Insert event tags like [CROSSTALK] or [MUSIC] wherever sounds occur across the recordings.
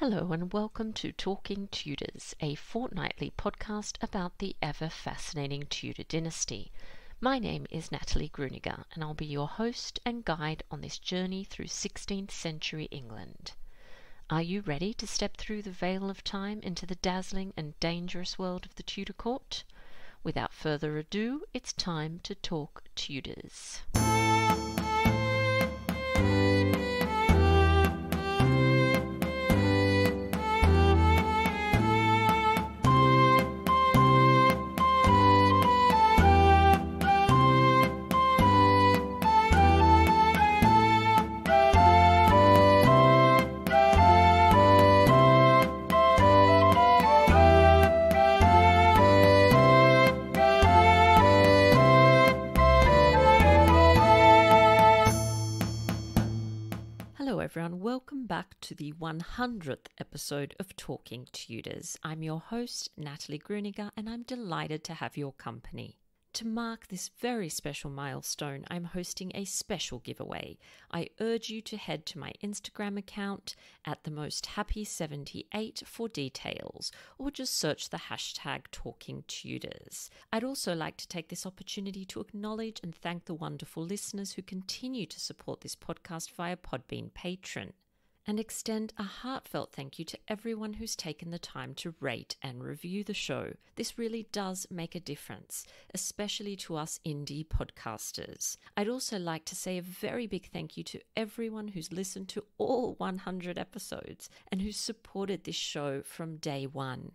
Hello, and welcome to Talking Tudors, a fortnightly podcast about the ever fascinating Tudor dynasty. My name is Natalie Grueninger, and I'll be your host and guide on this journey through 16th century England. Are you ready to step through the veil of time into the dazzling and dangerous world of the Tudor court? Without further ado, it's time to talk Tudors. Welcome back to the 100th episode of Talking Tudors. I'm your host, Natalie Grueninger, and I'm delighted to have your company. To mark this very special milestone, I'm hosting a special giveaway. I urge you to head to my Instagram account at the most happy 78 for details, or just search the hashtag Talking Tudors. I'd also like to take this opportunity to acknowledge and thank the wonderful listeners who continue to support this podcast via Podbean Patron and extend a heartfelt thank you to everyone who's taken the time to rate and review the show. This really does make a difference, especially to us indie podcasters. I'd also like to say a very big thank you to everyone who's listened to all 100 episodes and who's supported this show from day one.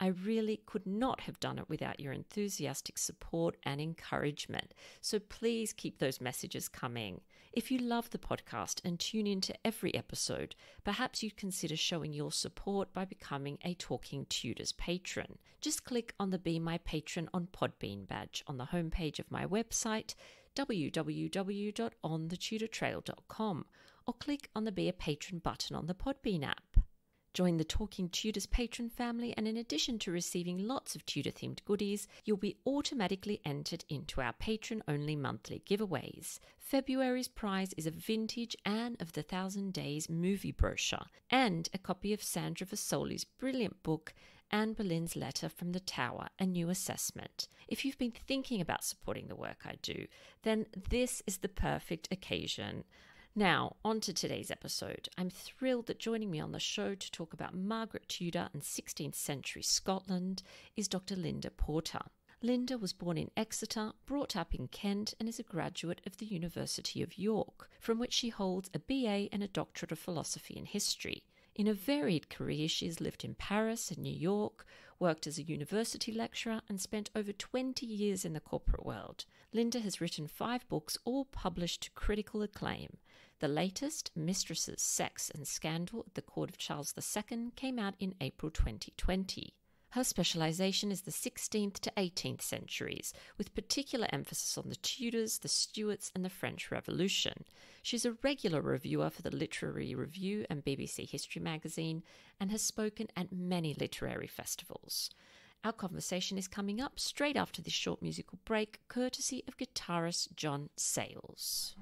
I really could not have done it without your enthusiastic support and encouragement. So please keep those messages coming. If you love the podcast and tune in to every episode, perhaps you'd consider showing your support by becoming a Talking Tudors patron. Just click on the Be My Patron on Podbean badge on the homepage of my website www.onthetudortrail.com or click on the Be a Patron button on the Podbean app. Join the Talking Tudors patron family, and in addition to receiving lots of Tudor themed goodies, you'll be automatically entered into our patron only monthly giveaways. February's prize is a vintage Anne of the Thousand Days movie brochure and a copy of Sandra Vasoli's brilliant book. Anne Boleyn's letter from the Tower, a new assessment. If you've been thinking about supporting the work I do, then this is the perfect occasion. Now, on to today's episode. I'm thrilled that joining me on the show to talk about Margaret Tudor and 16th century Scotland is Dr. Linda Porter. Linda was born in Exeter, brought up in Kent, and is a graduate of the University of York, from which she holds a BA and a doctorate of philosophy and history. In a varied career, she has lived in Paris and New York, worked as a university lecturer, and spent over 20 years in the corporate world. Linda has written five books, all published to critical acclaim. The latest, Mistresses, Sex and Scandal at the Court of Charles II, came out in April 2020. Her specialisation is the 16th to 18th centuries, with particular emphasis on the Tudors, the Stuarts, and the French Revolution. She's a regular reviewer for the Literary Review and BBC History magazine and has spoken at many literary festivals. Our conversation is coming up straight after this short musical break, courtesy of guitarist Jon Sayles.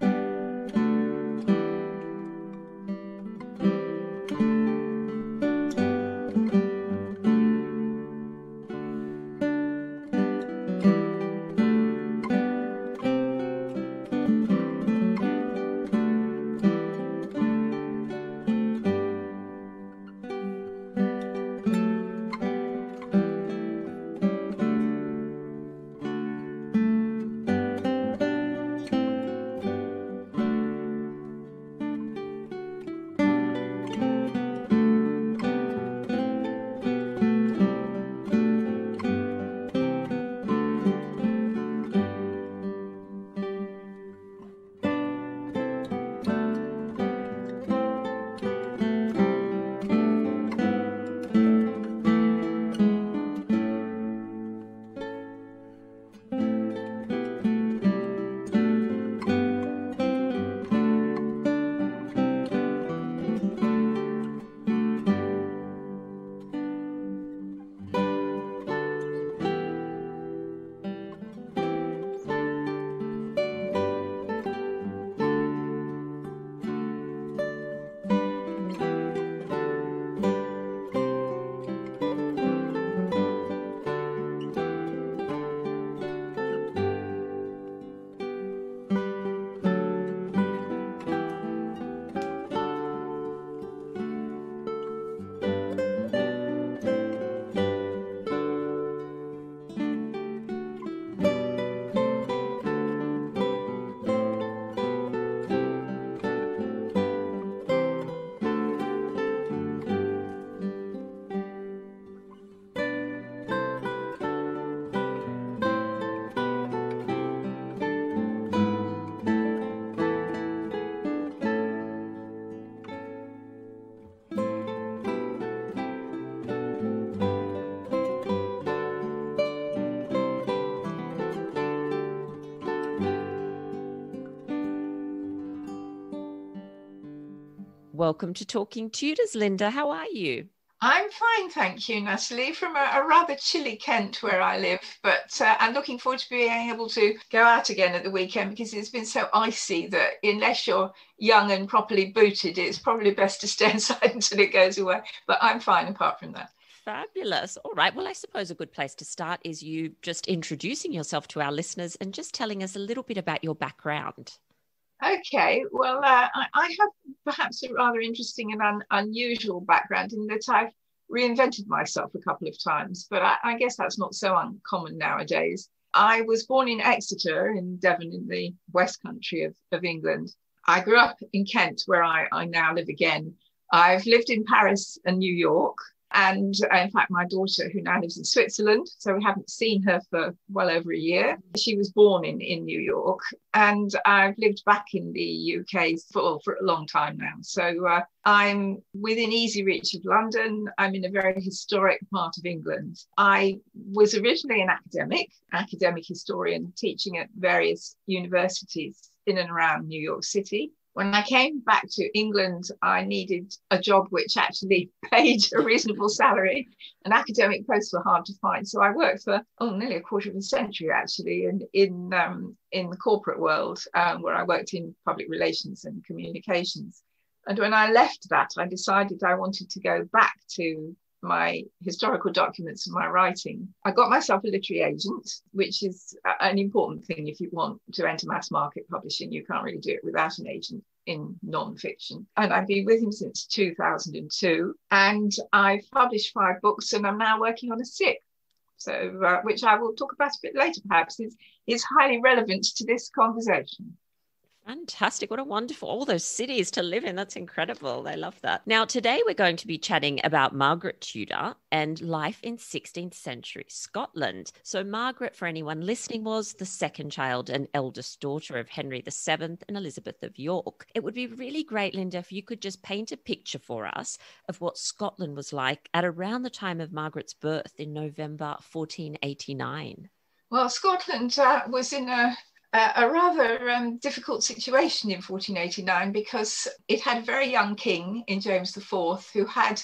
Welcome to Talking Tudors, Linda. How are you? I'm fine, thank you, Natalie, from a, a rather chilly Kent where I live. But uh, I'm looking forward to being able to go out again at the weekend because it's been so icy that unless you're young and properly booted, it's probably best to stay [LAUGHS] inside until it goes away. But I'm fine apart from that. Fabulous. All right. Well, I suppose a good place to start is you just introducing yourself to our listeners and just telling us a little bit about your background. Okay, well, uh, I, I, have perhaps a rather interesting and un, unusual background in that I've reinvented myself a couple of times, but I, I, guess that's not so uncommon nowadays. I was born in Exeter in Devon in the West Country of, of England. I grew up in Kent, where I, I now live again. I've lived in Paris and New York. And uh, in fact, my daughter, who now lives in Switzerland, so we haven't seen her for well over a year. She was born in, in New York, and I've lived back in the UK for, for a long time now. So uh, I'm within easy reach of London. I'm in a very historic part of England. I was originally an academic, academic historian, teaching at various universities in and around New York City. When I came back to England, I needed a job which actually [LAUGHS] paid a reasonable salary. And academic posts were hard to find. So I worked for oh, nearly a quarter of a century actually in in um, in the corporate world, um, where I worked in public relations and communications. And when I left that, I decided I wanted to go back to my historical documents and my writing. I got myself a literary agent, which is an important thing if you want to enter mass market publishing. You can't really do it without an agent in non-fiction. And I've been with him since 2002. And I've published five books and I'm now working on a sixth. So, uh, which I will talk about a bit later, perhaps, is, is highly relevant to this conversation. Fantastic. What a wonderful, all those cities to live in. That's incredible. I love that. Now, today we're going to be chatting about Margaret Tudor and life in 16th century Scotland. So, Margaret, for anyone listening, was the second child and eldest daughter of Henry VII and Elizabeth of York. It would be really great, Linda, if you could just paint a picture for us of what Scotland was like at around the time of Margaret's birth in November 1489. Well, Scotland uh, was in a a rather um, difficult situation in 1489 because it had a very young king in James IV who had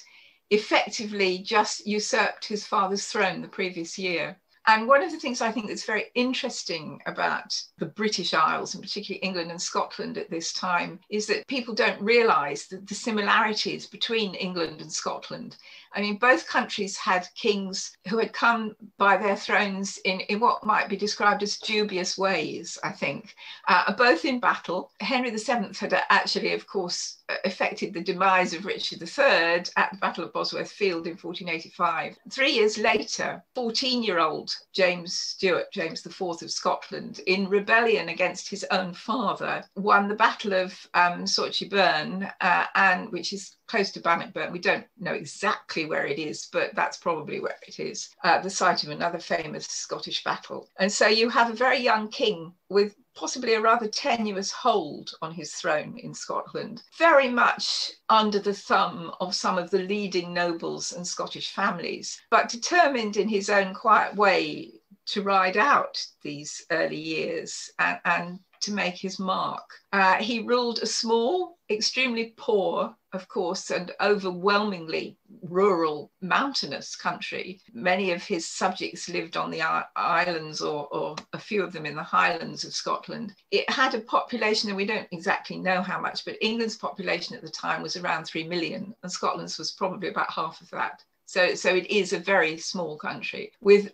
effectively just usurped his father's throne the previous year. And one of the things I think that's very interesting about the British Isles, and particularly England and Scotland at this time, is that people don't realise the, the similarities between England and Scotland. I mean, both countries had kings who had come by their thrones in, in what might be described as dubious ways, I think, uh, both in battle. Henry VII had actually, of course, effected the demise of Richard III at the Battle of Bosworth Field in 1485. Three years later, 14 year old James Stuart, James IV of Scotland, in rebellion against his own father, won the Battle of um, Burn, uh, and which is close to Bannockburn. We don't know exactly where it is, but that's probably where it is, uh, the site of another famous Scottish battle. And so you have a very young king with possibly a rather tenuous hold on his throne in Scotland, very much under the thumb of some of the leading nobles and Scottish families, but determined in his own quiet way to ride out these early years and, and to make his mark. Uh, he ruled a small, extremely poor, of course, and overwhelmingly rural, mountainous country. Many of his subjects lived on the islands or, or a few of them in the highlands of Scotland. It had a population, and we don't exactly know how much, but England's population at the time was around 3 million, and Scotland's was probably about half of that. So, so it is a very small country with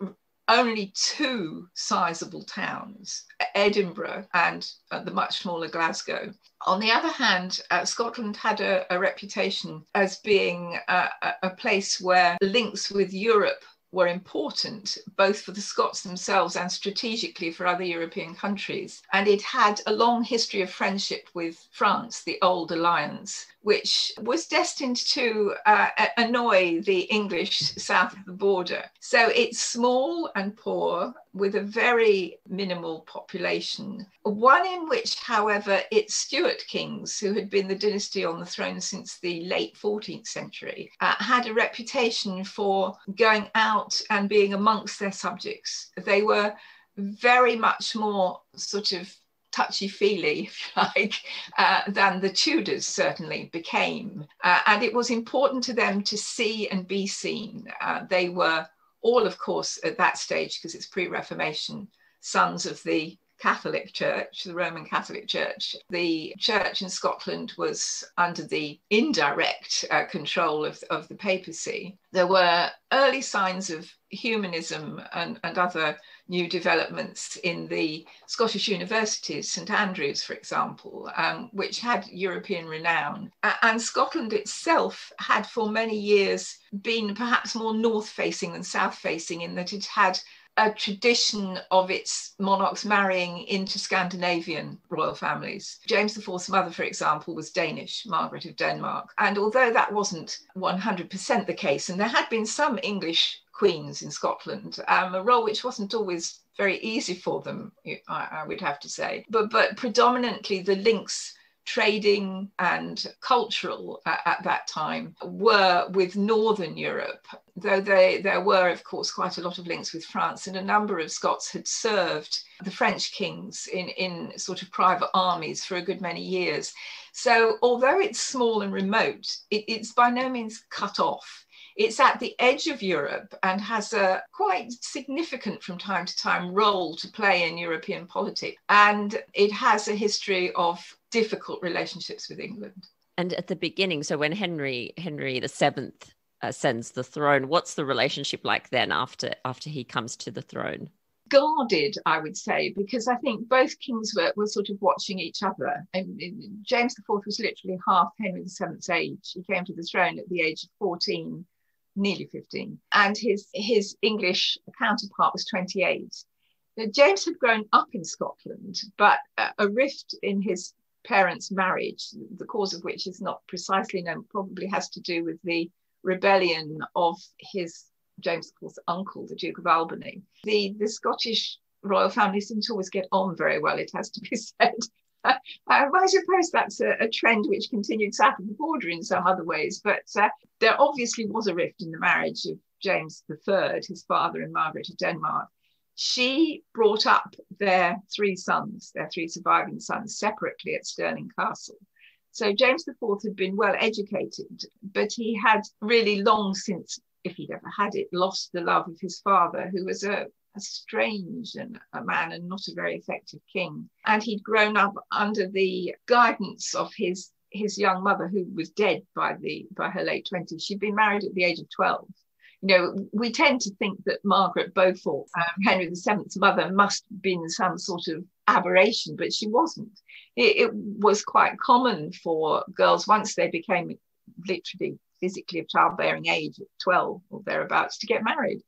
only two sizable towns, Edinburgh and uh, the much smaller Glasgow. On the other hand, uh, Scotland had a, a, reputation as being a, a place where links with Europe were important, both for the Scots themselves and strategically for other European countries. And it had a long history of friendship with France, the old alliance, which was destined to uh, annoy the English south of the border. So it's small and poor with a very minimal population. One in which, however, its Stuart kings, who had been the dynasty on the throne since the late 14th century, uh, had a reputation for going out and being amongst their subjects. They were very much more sort of touchy feely, [LAUGHS] if you like, uh, than the Tudors certainly became. Uh, and it was important to them to see and be seen. Uh, they were all, of course, at that stage, because it's pre Reformation, sons of the Catholic Church, the Roman Catholic Church. The church in Scotland was under the indirect uh, control of, of the papacy. There were early signs of humanism and, and other new developments in the Scottish universities, St Andrews, for example, um, which had European renown. And Scotland itself had for many years been perhaps more north facing than south facing in that it had a tradition of its monarchs marrying into Scandinavian royal families. James IV's mother, for example, was Danish, Margaret of Denmark. And although that wasn't 100% the case, and there had been some English queens in Scotland, um, a role which wasn't always very easy for them, I, I would have to say. But, but predominantly the links trading and cultural at, at, that time were with Northern Europe, though they, there were, of course, quite a lot of links with France, and a number of Scots had served the French kings in, in sort of private armies for a good many years. So, although it's small and remote, it, it's by no means cut off. It's at the edge of Europe and has a quite significant, from time to time, role to play in European politics. And it has a history of difficult relationships with England. And at the beginning, so when Henry Henry the Seventh uh, ascends the throne, what's the relationship like then after after he comes to the throne? guarded, I would say, because I think both kings were, were sort of watching each other. And, and James IV was literally half Henry VII's age. He came to the throne at the age of 14 nearly 15, and his, his English counterpart was 28. Now, James had grown up in Scotland, but a rift in his parents' marriage, the cause of which is not precisely known, probably has to do with the rebellion of his James IV's uncle, the Duke of Albany. The, the Scottish royal family seemed to always get on very well, it has to be [LAUGHS] said. Uh, I suppose that's a, a, trend which continued south of the border in some other ways, but uh, there obviously was a rift in the marriage of James III, his father, and Margaret of Denmark. She brought up their three sons, their three surviving sons, separately at Stirling Castle. So James IV had been well educated, but he had really long since, if he'd ever had it, lost the love of his father, who was a a strange and a man and not a very effective king. And he'd grown up under the guidance of his his young mother, who was dead by the by her late twenties. She'd been married at the age of twelve. You know, we tend to think that Margaret Beaufort, um, Henry VII's mother, must have been some sort of aberration, but she wasn't. It, it was quite common for girls once they became literally physically of childbearing age at 12 or thereabouts to get married.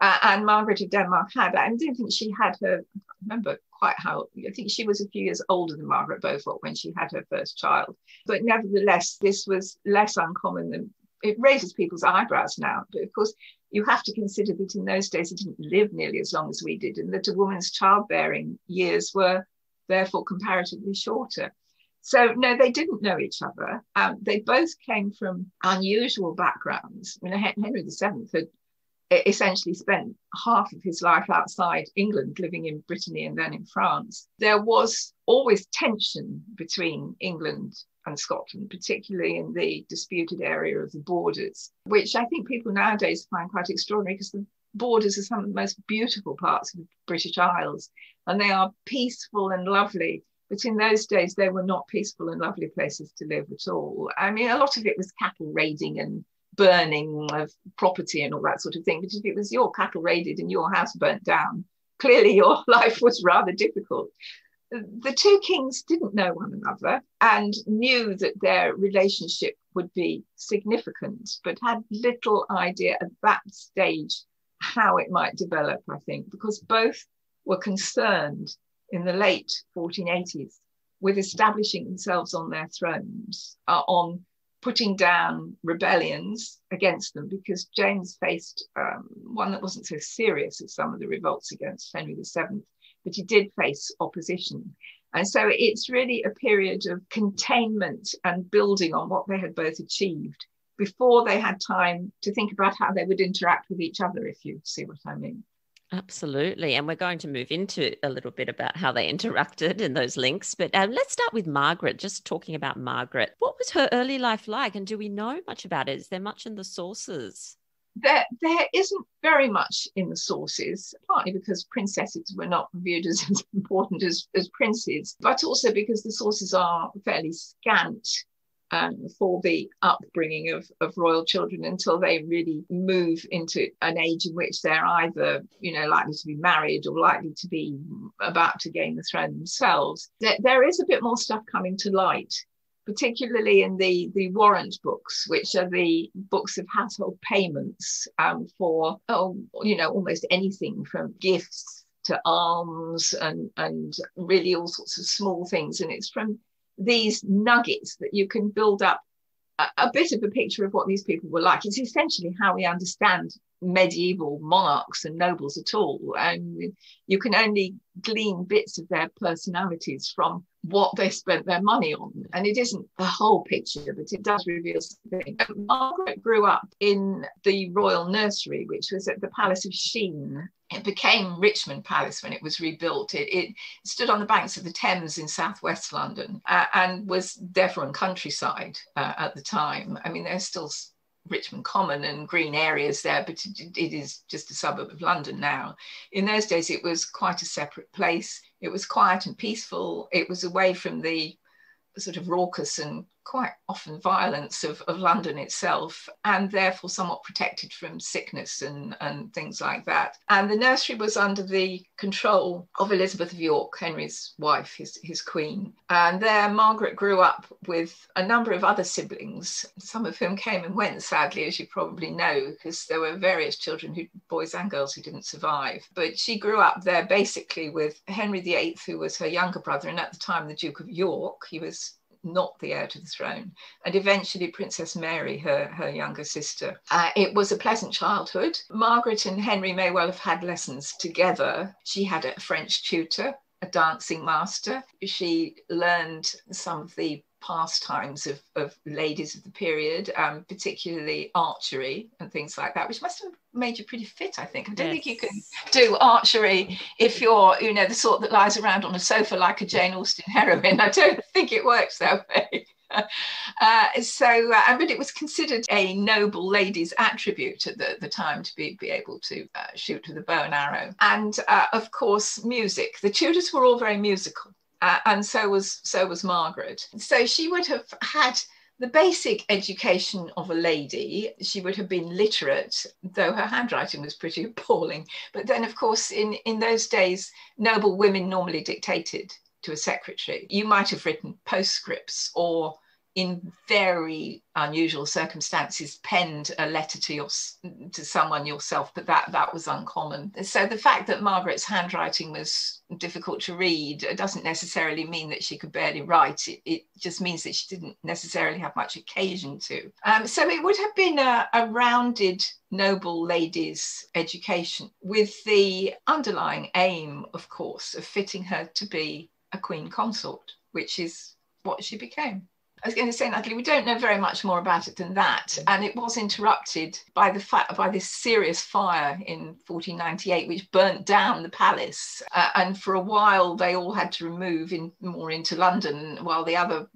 Uh, and Margaret of Denmark had, I don't think she had her, I remember quite how, I think she was a few years older than Margaret Beaufort when she had her first child. But nevertheless, this was less uncommon than, it raises people's eyebrows now. But of course, you have to consider that in those days it didn't live nearly as long as we did, and that a woman's childbearing years were therefore comparatively shorter. So, no, they didn't know each other. Um, they both came from unusual backgrounds. I mean, Henry VII had essentially spent half of his life outside England, living in Brittany and then in France. There was always tension between England and Scotland, particularly in the disputed area of the borders, which I think people nowadays find quite extraordinary because the borders are some of the most beautiful parts of the British Isles and they are peaceful and lovely. But in those days, they were not peaceful and lovely places to live at all. I mean, a lot of it was cattle raiding and burning of property and all that sort of thing. But if it was your cattle raided and your house burnt down, clearly your [LAUGHS] life was rather difficult. The two kings didn't know one another and knew that their relationship would be significant, but had little idea at that stage how it might develop, I think, because both were concerned in the late 1480s with establishing themselves on their thrones, uh, on putting down rebellions against them because James faced um, one that wasn't so serious as some of the revolts against Henry VII, but he did face opposition. And so it's really a period of containment and building on what they had both achieved before they had time to think about how they would interact with each other, if you see what I mean. Absolutely. And we're going to move into a little bit about how they interacted in those links. But um, let's start with Margaret, just talking about Margaret. What was her early life like? And do we know much about it? Is there much in the sources? There, there isn't very much in the sources, partly because princesses were not viewed as, [LAUGHS] as important as, as princes, but also because the sources are fairly scant um, for the upbringing of, of royal children until they really move into an age in which they're either, you know, likely to be married or likely to be about to gain the throne themselves. There, there is a bit more stuff coming to light particularly in the, the warrant books, which are the books of household payments um, for, oh, you know, almost anything from gifts to alms and, and really all sorts of small things. And it's from these nuggets that you can build up a, bit of a picture of what these people were like. It's essentially how we understand medieval monarchs and nobles at all. And you can only glean bits of their personalities from what they spent their money on. And it isn't the whole picture, but it does reveal something. Margaret grew up in the royal nursery, which was at the Palace of Shene. It became Richmond Palace when it was rebuilt. It, it stood on the banks of the Thames in southwest London uh, and was in countryside uh, at the time. I mean, there's still Richmond Common and green areas there, but it is just a suburb of London now. In those days, it was quite a separate place. It was quiet and peaceful. It was away from the sort of raucous and quite often violence of, of London itself, and therefore somewhat protected from sickness and, and things like that. And the nursery was under the control of Elizabeth of York, Henry's wife, his, his queen. And there, Margaret grew up with a number of other siblings, some of whom came and went, sadly, as you probably know, because there were various children, who, boys and girls, who didn't survive. But she grew up there basically with Henry VIII, who was her younger brother, and at the time the Duke of York. He was not the heir to the throne, and eventually Princess Mary, her, her younger sister. Uh, it was a pleasant childhood. Margaret and Henry may well have had lessons together. She had a French tutor, a dancing master. She learned some of the pastimes of, of ladies of the period, um, particularly archery and things like that, which must have made you pretty fit, I think. I don't yes. think you can do archery if you're, you know, the sort that lies around on a sofa like a Jane Austen heroine. I don't think it works that way. [LAUGHS] Uh, so, uh, but it was considered a noble lady's attribute at the, the time to be, be able to uh, shoot with a bow and arrow. And uh, of course, music. The Tudors were all very musical uh, and so was so was Margaret. So she would have had the basic education of a lady. She would have been literate, though her handwriting was pretty [LAUGHS] appalling. But then, of course, in in those days, noble women normally dictated to a secretary. You might have written postscripts or in very unusual circumstances penned a letter to your to someone yourself but that that was uncommon. So the fact that margaret's handwriting was difficult to read doesn't necessarily mean that she could barely write. It, it just means that she didn't necessarily have much occasion to. Um, so it would have been a, a rounded noble lady's education with the underlying aim of course of fitting her to be a queen consort which is what she became I was going to say, Natalie, we don't know very much more about it than that, and it was interrupted by the fact by this serious fire in 1498, which burnt down the palace. Uh, and for a while, they all had to remove in more into London, while the other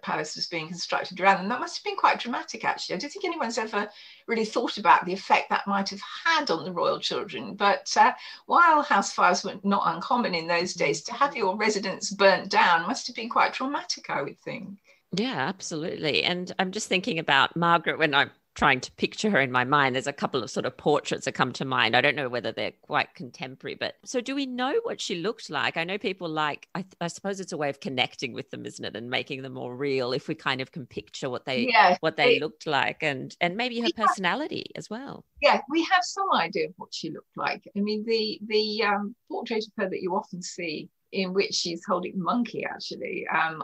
palace was being constructed around them. That must have been quite dramatic, actually. I don't think anyone's ever really thought about the effect that might have had on the royal children. But uh, while house fires were not uncommon in those days, to have your residence burnt down must have been quite traumatic, I would think. Yeah, absolutely. And I'm just thinking about Margaret when I'm trying to picture her in my mind. There's a couple of sort of portraits that come to mind. I don't know whether they're quite contemporary, but so do we know what she looked like? I know people like, I, I suppose it's a way of connecting with them, isn't it? And making them more real if we kind of can picture what they, yeah, what they looked like and, and maybe her personality as well. Yeah, we have some idea of what she looked like. I mean, the, the um, portrait of her that you often see in which she's holding monkey actually um,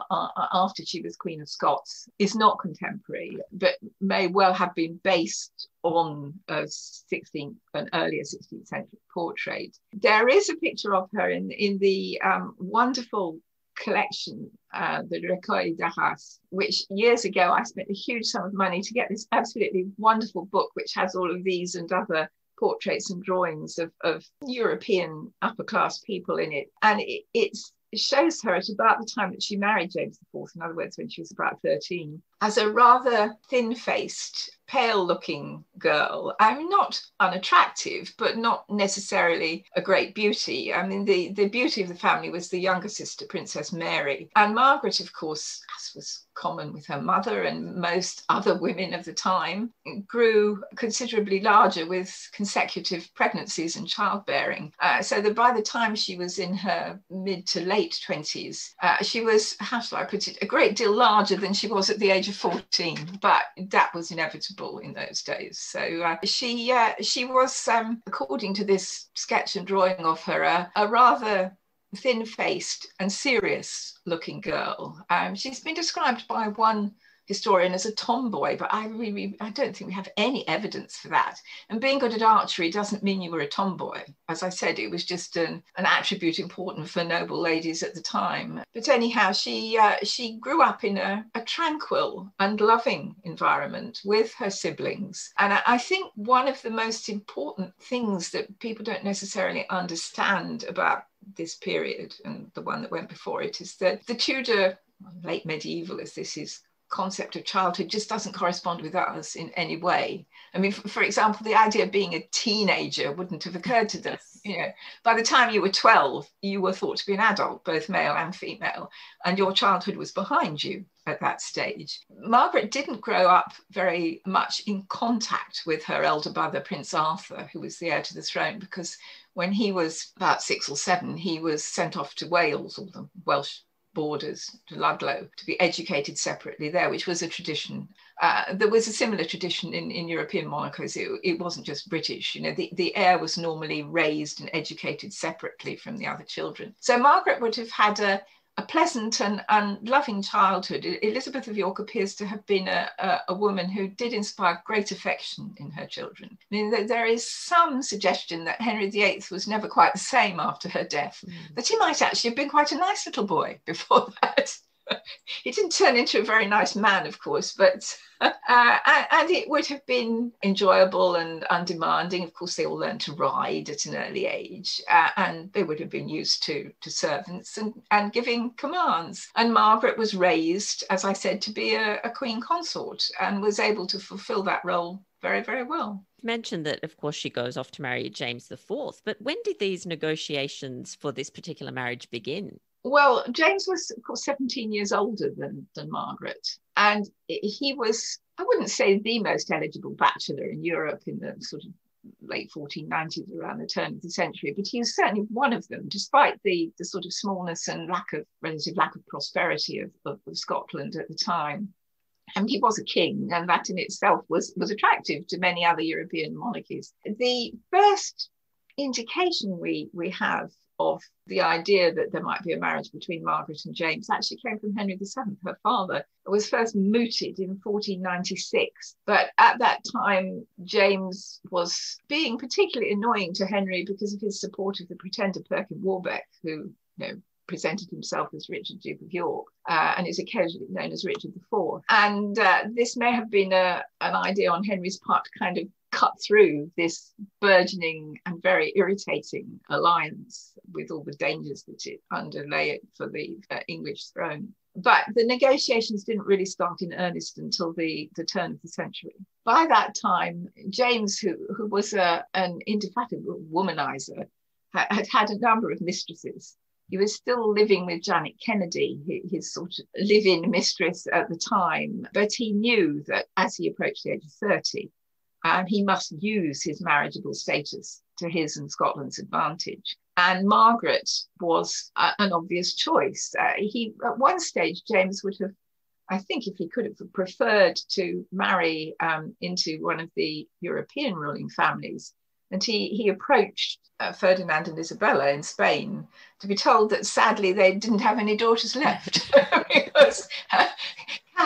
after she was Queen of Scots is not contemporary, but may well have been based on a 16th, an earlier 16th century portrait. There is a picture of her in, in the um, wonderful collection, uh, the Recueil d'Arras, which years ago I spent a huge sum of money to get this absolutely wonderful book, which has all of these and other portraits and drawings of, of European upper class people in it. And it, it shows her at about the time that she married James IV, in other words, when she was about 13, as a rather thin faced, pale looking girl. I'm not unattractive, but not necessarily a great beauty. I mean, the, the beauty of the family was the younger sister, Princess Mary. And Margaret, of course, as was common with her mother and most other women of the time, grew considerably larger with consecutive pregnancies and childbearing. Uh, so that by the time she was in her mid to late 20s, uh, she was, how shall I put it, a great deal larger than she was at the age of 14. But that was inevitable in those days. So uh, she uh, she was, um, according to this sketch and drawing of her, uh, a rather thin faced and serious looking girl. Um, she's been described by one historian as a tomboy, but I really I don't think we have any evidence for that. And being good at archery doesn't mean you were a tomboy. As I said, it was just an, an attribute important for noble ladies at the time. But anyhow, she uh, she grew up in a, a, tranquil and loving environment with her siblings. And I, I think one of the most important things that people don't necessarily understand about this period and the one that went before it is that the Tudor late medieval as this is concept of childhood just doesn't correspond with us in any way. I mean, for, for, example, the idea of being a teenager wouldn't have occurred to them. You know, by the time you were 12, you were thought to be an adult, both male and female, and your childhood was behind you at that stage. Margaret didn't grow up very much in contact with her elder brother, Prince Arthur, who was the heir to the throne, because when he was about six or seven, he was sent off to Wales, or the Welsh borders to Ludlow to be educated separately there, which was a tradition. Uh, there was a similar tradition in, in European monarchies. It, it wasn't just British. You know, the, the heir was normally raised and educated separately from the other children. So Margaret would have had a, a pleasant and, and loving childhood. Elizabeth of York appears to have been a, a, a, woman who did inspire great affection in her children. I mean, there is some suggestion that Henry VIII was never quite the same after her death, mm. that he might actually have been quite a nice little boy [LAUGHS] before that. [LAUGHS] he didn't turn into a very nice man, of course, but [LAUGHS] uh, and it would have been enjoyable and undemanding. Of course, they all learned to ride at an early age, uh, and they would have been used to to servants and, and giving commands. And Margaret was raised, as I said, to be a, a queen consort and was able to fulfil that role very, very well. You mentioned that, of course, she goes off to marry James IV, but when did these negotiations for this particular marriage begin? Well, James was, of course, 17 years older than, than Margaret. And he was, I wouldn't say the most eligible bachelor in Europe in the sort of late 1490s, around the turn of the century, but he was certainly one of them, despite the, the sort of smallness and lack of relative lack of prosperity of, of, of Scotland at the time. And he was a king, and that in itself was, was attractive to many other European monarchies. The first indication we, we have of the idea that there might be a marriage between Margaret and James actually came from Henry VII. Her father was first mooted in 1496, but at that time, James was being particularly annoying to Henry because of his support of the pretender Perkin Warbeck, who you know, presented himself as Richard, Duke of York, uh, and is occasionally known as Richard IV. And uh, this may have been a, an idea on Henry's part to kind of cut through this burgeoning and very irritating alliance with all the dangers that it underlay it for the uh, English throne. But the negotiations didn't really start in earnest until the, the turn of the century. By that time, James, who, who was a, uh, an indefatigable womanizer, had had a number of mistresses. He was still living with Janet Kennedy, his sort of live in mistress at the time, but he knew that as he approached the age of 30, and he must use his marriageable status to his and Scotland's advantage. And Margaret was uh, an obvious choice. Uh, he at one stage James would have, I think, if he could have preferred to marry um, into one of the European ruling families. And he, he approached uh, Ferdinand and Isabella in Spain to be told that sadly they didn't have any daughters left [LAUGHS] because uh,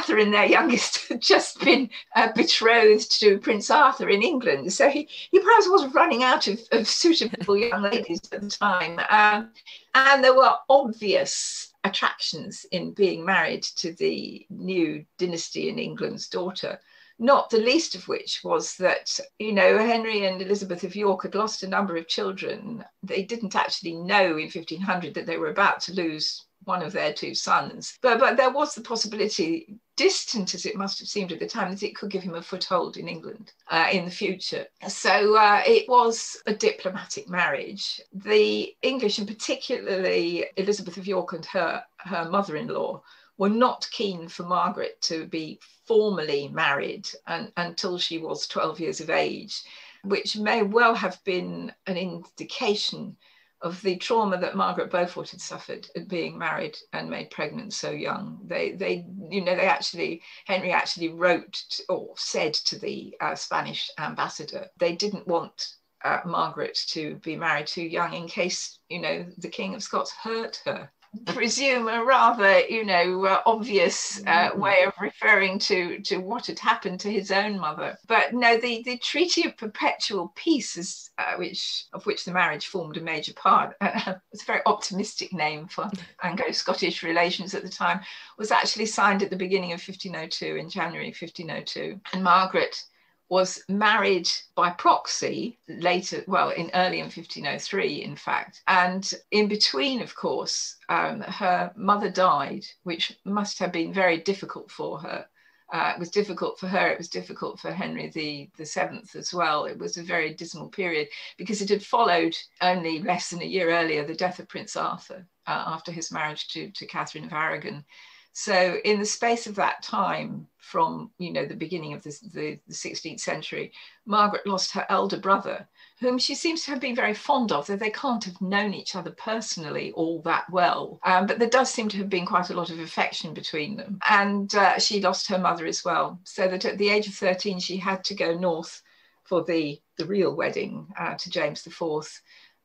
Catherine, their youngest, [LAUGHS] had just been uh, betrothed to Prince Arthur in England. So he, he perhaps was running out of, of suitable young ladies at the time. Um, and there were obvious attractions in being married to the new dynasty in England's daughter. not the least of which was that, you know, Henry and Elizabeth of York had lost a number of children. They didn't actually know in 1500 that they were about to lose one of their two sons. But, but there was the possibility, distant as it must have seemed at the time, that it could give him a foothold in England uh, in the future. So uh, it was a diplomatic marriage. The English, and particularly Elizabeth of York and her, her mother in law, were not keen for Margaret to be formally married and, until she was 12 years of age, which may well have been an indication of the trauma that Margaret Beaufort had suffered at being married and made pregnant so young. They, they, you know, they actually, Henry actually wrote or said to the uh, Spanish ambassador, they didn't want uh, Margaret to be married too young in case, you know, the King of Scots hurt her presume a rather, you know, uh, obvious uh, mm. way of referring to to what had happened to his own mother. But no, the the Treaty of Perpetual Peace, is, uh, which of which the marriage formed a major part, [LAUGHS] it's a very optimistic name for Anglo-Scottish relations at the time, was actually signed at the beginning of 1502 in January 1502, and Margaret was married by proxy later, well, in early in 1503, in fact. And in between, of course, um, her mother died, which must have been very difficult for her. Uh, it was difficult for her. It was difficult for Henry the, the Seventh as well. It was a very dismal period because it had followed only less than a year earlier the death of Prince Arthur uh, after his marriage to, to Catherine of Aragon. So in the space of that time, from you know the beginning of this, the, the 16th century, Margaret lost her elder brother, whom she seems to have been very fond of, though they can't have known each other personally all that well. Um, but there does seem to have been quite a lot of affection between them. And uh, she lost her mother as well, so that at the age of 13, she had to go north for the, the real wedding uh, to James IV,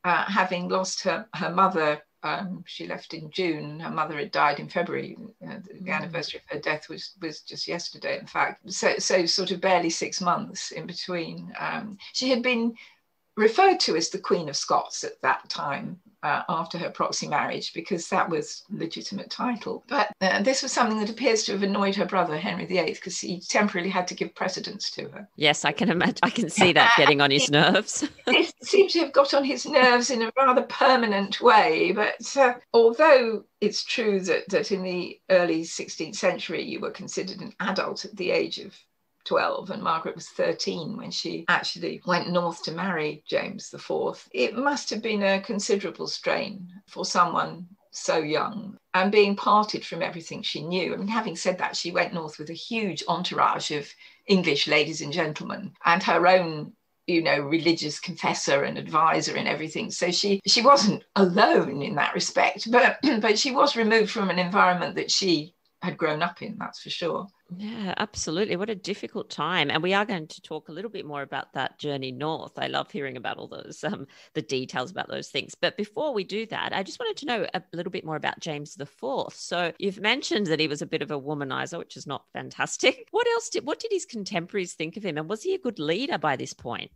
uh, having lost her, her mother um, she left in June. Her mother had died in February. Uh, the, mm. anniversary of her death was was just yesterday, in fact. So so sort of barely six months in between. Um, she had been referred to as the Queen of Scots at that time uh, after her proxy marriage because that was legitimate title. But uh, this was something that appears to have annoyed her brother Henry VIII because he temporarily had to give precedence to her. Yes, I can imagine. I can see that [LAUGHS] getting on his nerves. [LAUGHS] it seems to have got on his nerves in a rather permanent way. But uh, although it's true that that in the early 16th century you were considered an adult at the age of 12 and Margaret was 13 when she actually went north to marry James IV. It must have been a considerable strain for someone so young and being parted from everything she knew. I mean, having said that, she went north with a huge entourage of English ladies and gentlemen and her own you know religious confessor and advisor and everything so she she wasn't alone in that respect but [CLEARS THROAT] but she was removed from an environment that she had grown up in, that's for sure. Yeah, absolutely. What a difficult time. And we are going to talk a little bit more about that journey north. I love hearing about all those um the details about those things. But before we do that, I just wanted to know a little bit more about James the Fourth. So you've mentioned that he was a bit of a womanizer, which is not fantastic. [LAUGHS] What else did what did his contemporaries think of him? And was he a good leader by this point?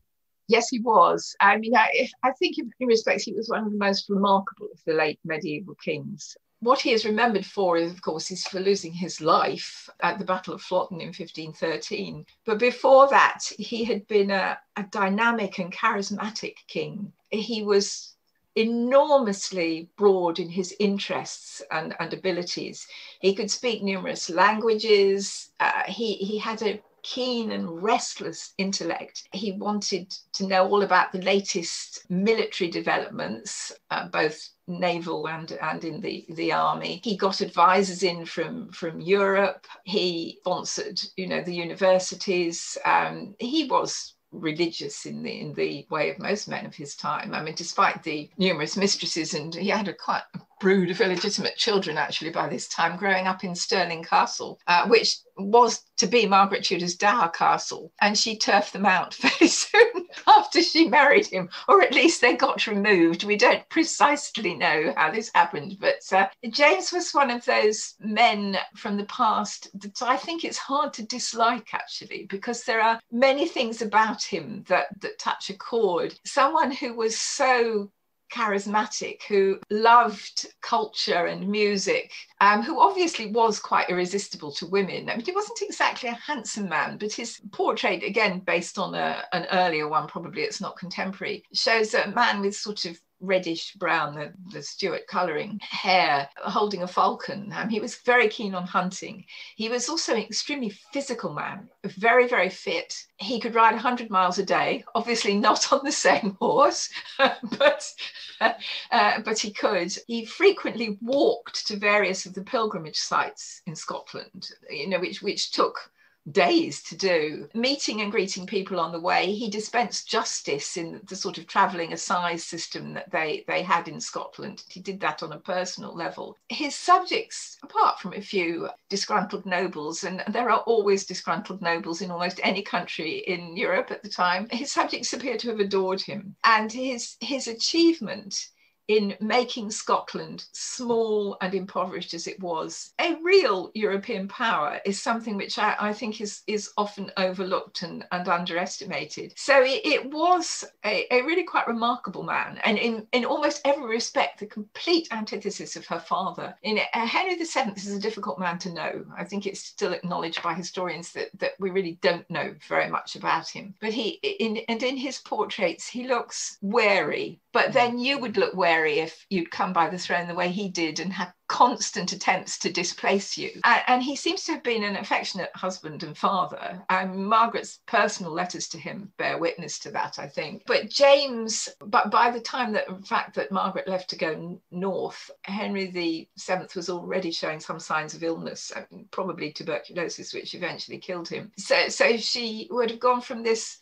Yes, he was. I mean, I, I think in many respects he was one of the most remarkable of the late medieval kings what he is remembered for, is, of course, is for losing his life at the Battle of Flodden in 1513. But before that, he had been a, a dynamic and charismatic king. He was enormously broad in his interests and, and abilities. He could speak numerous languages. Uh, he, he had a keen and restless intellect. He wanted to know all about the latest military developments, uh, both naval and and in the the army. He got advisors in from from europe. He sponsored you know the universities. Um, he was religious in the in the way of most men of his time. I mean despite the numerous mistresses and he had a quite brood of illegitimate children actually by this time growing up in Stirling Castle, uh, which was to be Margaret Tudor's dower castle. And she turfed them out [LAUGHS] very soon after she married him, or at least they got removed. We don't precisely know how this happened, but uh, James was one of those men from the past that I think it's hard to dislike actually, because there are many things about him that, that touch a chord. Someone who was so charismatic, who loved culture and music, um, who obviously was quite irresistible to women. I mean, he wasn't exactly a handsome man, but his portrait, again, based on a, an earlier one, probably it's not contemporary, shows a man with sort of reddish brown, the, the Stuart colouring hair, holding a falcon. Um, he was very keen on hunting. He was also an extremely physical man, very, very fit. He could ride 100 miles a day, obviously not [LAUGHS] on the same horse, [LAUGHS] but, uh, but he could. He frequently walked to various of the pilgrimage sites in Scotland, you know, which, which took days to do. Meeting and greeting people on the way, he dispensed justice in the sort of travelling assize system that they, they had in Scotland. He did that on a personal level. His subjects, apart from a few disgruntled nobles, and there are always disgruntled nobles in almost any country in Europe at the time, his subjects appear to have adored him. And his, his achievement in making Scotland, small and impoverished as it was, a real European power is something which I, I think is, is often overlooked and, and underestimated. So it, it was a, a, really quite remarkable man, and in, in almost every respect, the complete antithesis of her father. In uh, Henry VII is a difficult man to know. I think it's still acknowledged by historians that, that we really don't know very much about him. But he, in, and in his portraits, he looks wary, but then you would look wary scary if you'd come by the throne the way he did and had constant attempts to displace you. And, he seems to have been an affectionate husband and father. And Margaret's personal letters to him bear witness to that, I think. But James, but by the time that, in fact, that Margaret left to go north, Henry VII was already showing some signs of illness, probably tuberculosis, which eventually killed him. So, so she would have gone from this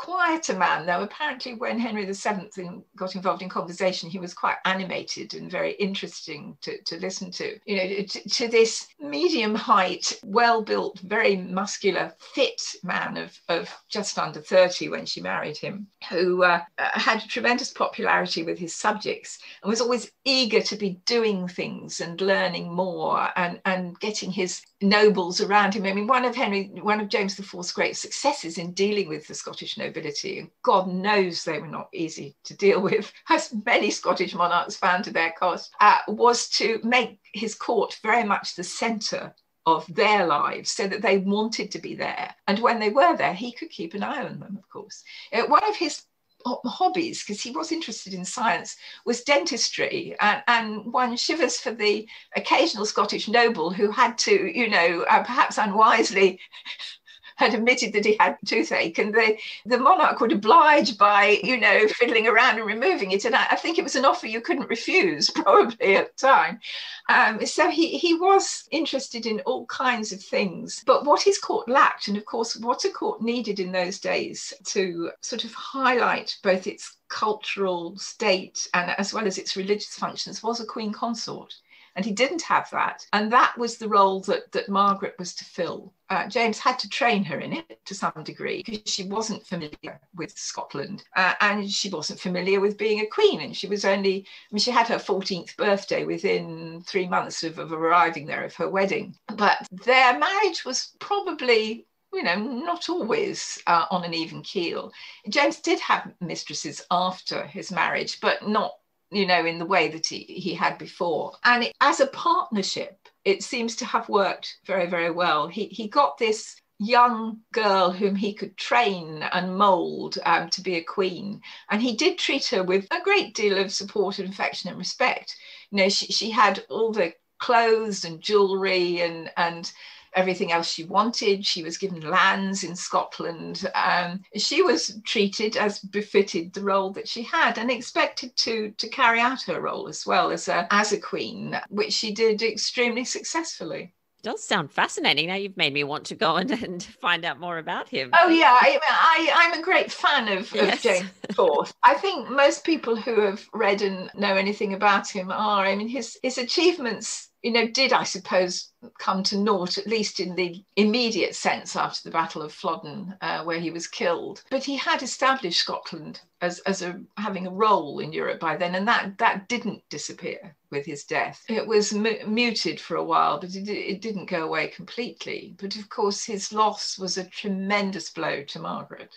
quieter man, though apparently when Henry VII got involved in conversation, he was quite animated and very interesting to, to listen to. You know, to, to this medium height, well built, very muscular, fit man of, of just under 30 when she married him, who uh, had tremendous popularity with his subjects and was always eager to be doing things and learning more and, and getting his nobles around him. I mean, one of Henry, one of James IV's great successes in dealing with the Scottish nobility, God knows they were not easy to deal with, [LAUGHS] as many Scottish monarchs found to their cost, uh, was to make his court very much the centre of their lives so that they wanted to be there. And when they were there, he could keep an eye on them, of course. Uh, one of his hobbies because he was interested in science was dentistry and, and one shivers for the occasional scottish noble who had to you know uh, perhaps unwisely [LAUGHS] had admitted that he had toothache, and the, the monarch would oblige by, you know, [LAUGHS] fiddling around and removing it. And I, I think it was an offer you couldn't refuse, [LAUGHS] probably at the time. Um, so he, he was interested in all kinds of things. But what his court lacked, and of course, what a court needed in those days to sort of highlight both its cultural state and as well as its religious functions, was a queen consort and he didn't have that. And that was the role that, that Margaret was to fill. Uh, James had to train her in it to some degree because she wasn't familiar with Scotland uh, and she wasn't familiar with being a queen. And she was only, I mean, she had her 14th birthday within three months of, of arriving there, of her wedding. But their marriage was probably you know, not always uh, on an even keel. James did have mistresses after his marriage, but not you know, in the way that he, he had before. And it, as a partnership, it seems to have worked very, very well. He, he got this young girl whom he could train and mold um, to be a queen. And he did treat her with a great deal of support and affection and respect. You know, she, she had all the clothes and jewelry and, and everything else she wanted. She was given lands in Scotland. Um, she was treated as befitted the role that she had and expected to, to carry out her role as well as a, as a queen, which she did extremely successfully does sound fascinating. Now you've made me want to go [LAUGHS] and, and find out more about him. Oh yeah, I, am a great fan of, yes. of James IV. I think most people who have read and know anything about him are. I mean, his his achievements you know, did I suppose come to naught, at least in the immediate sense after the Battle of Flodden, uh, where he was killed. But he had established Scotland as, as a, having a role in Europe by then, and that, that didn't disappear with his death. It was muted for a while, but it, it didn't go away completely. But of course, his loss was a tremendous blow to Margaret.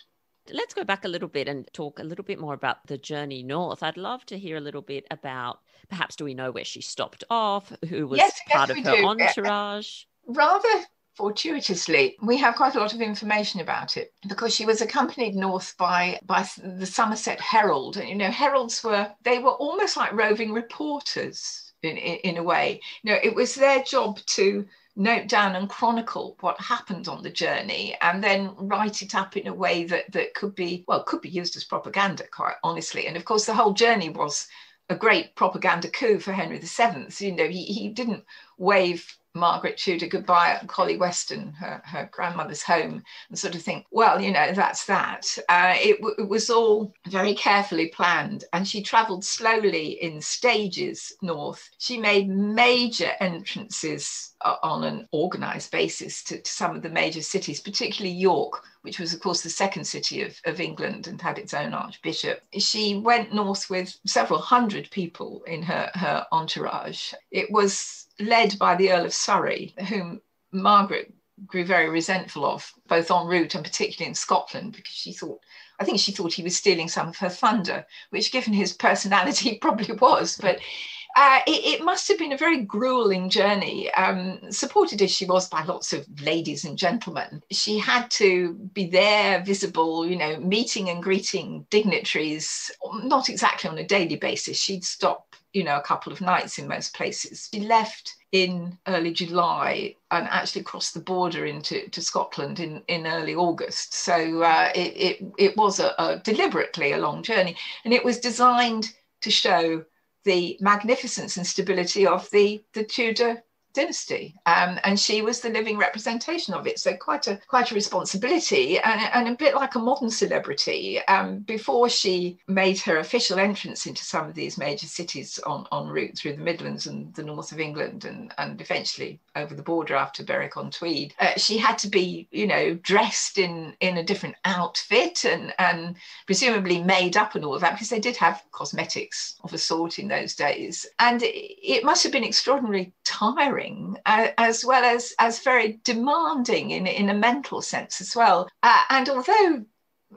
Let's go back a little bit and talk a little bit more about the journey north. I'd love to hear a little bit about perhaps do we know where she stopped off, who was yes, part yes, of her do. entourage? Rather fortuitously, we have quite a lot of information about it because she was accompanied north by by the Somerset Herald. And you know, heralds were they were almost like roving reporters in, in, in a way. You know, it was their job to note down and chronicle what happened on the journey and then write it up in a way that that could be well could be used as propaganda quite honestly. And of course the whole journey was a great propaganda coup for henry vii you know he, he didn't wave Margaret Tudor goodbye at Collyweston, her, her grandmother's home, and sort of think, well, you know, that's that. Uh, it, w- it, was all very carefully planned, and she travelled slowly in stages north. She made major entrances uh, on an organised basis to, to some of the major cities, particularly York, which was, of course, the second city of, of England and had its own archbishop. She went north with several hundred people in her, her entourage. It was led by the Earl of Surrey, whom Margaret grew very resentful of, both en route and particularly in Scotland, because she thought, I think she thought he was stealing some of her thunder, which, given his personality, [LAUGHS] probably was. But uh, it, it, must have been a very grueling journey, um, supported as she was by lots of ladies and gentlemen. She had to be there, visible, you know, meeting and greeting dignitaries, not exactly on a daily basis. She'd stop, you know, a couple of nights in most places. She left in early July and actually crossed the border into to Scotland in, in early August. So uh, it, it, it was a, a deliberately a long journey, and it was designed to show the magnificence and stability of the, the Tudor dynasty um, and she was the living representation of it. So quite a quite a responsibility and, and a bit like a modern celebrity um, before she made her official entrance into some of these major cities on, on route through the midlands and the north of england and, and eventually over the border after berwick-on-tweed uh, she had to be you know dressed in in a different outfit and and presumably made up and all of that because they did have cosmetics of a sort in those days. And it, it must have been extraordinarily tiring uh, as well as as very demanding in in a mental sense as well. Uh, and although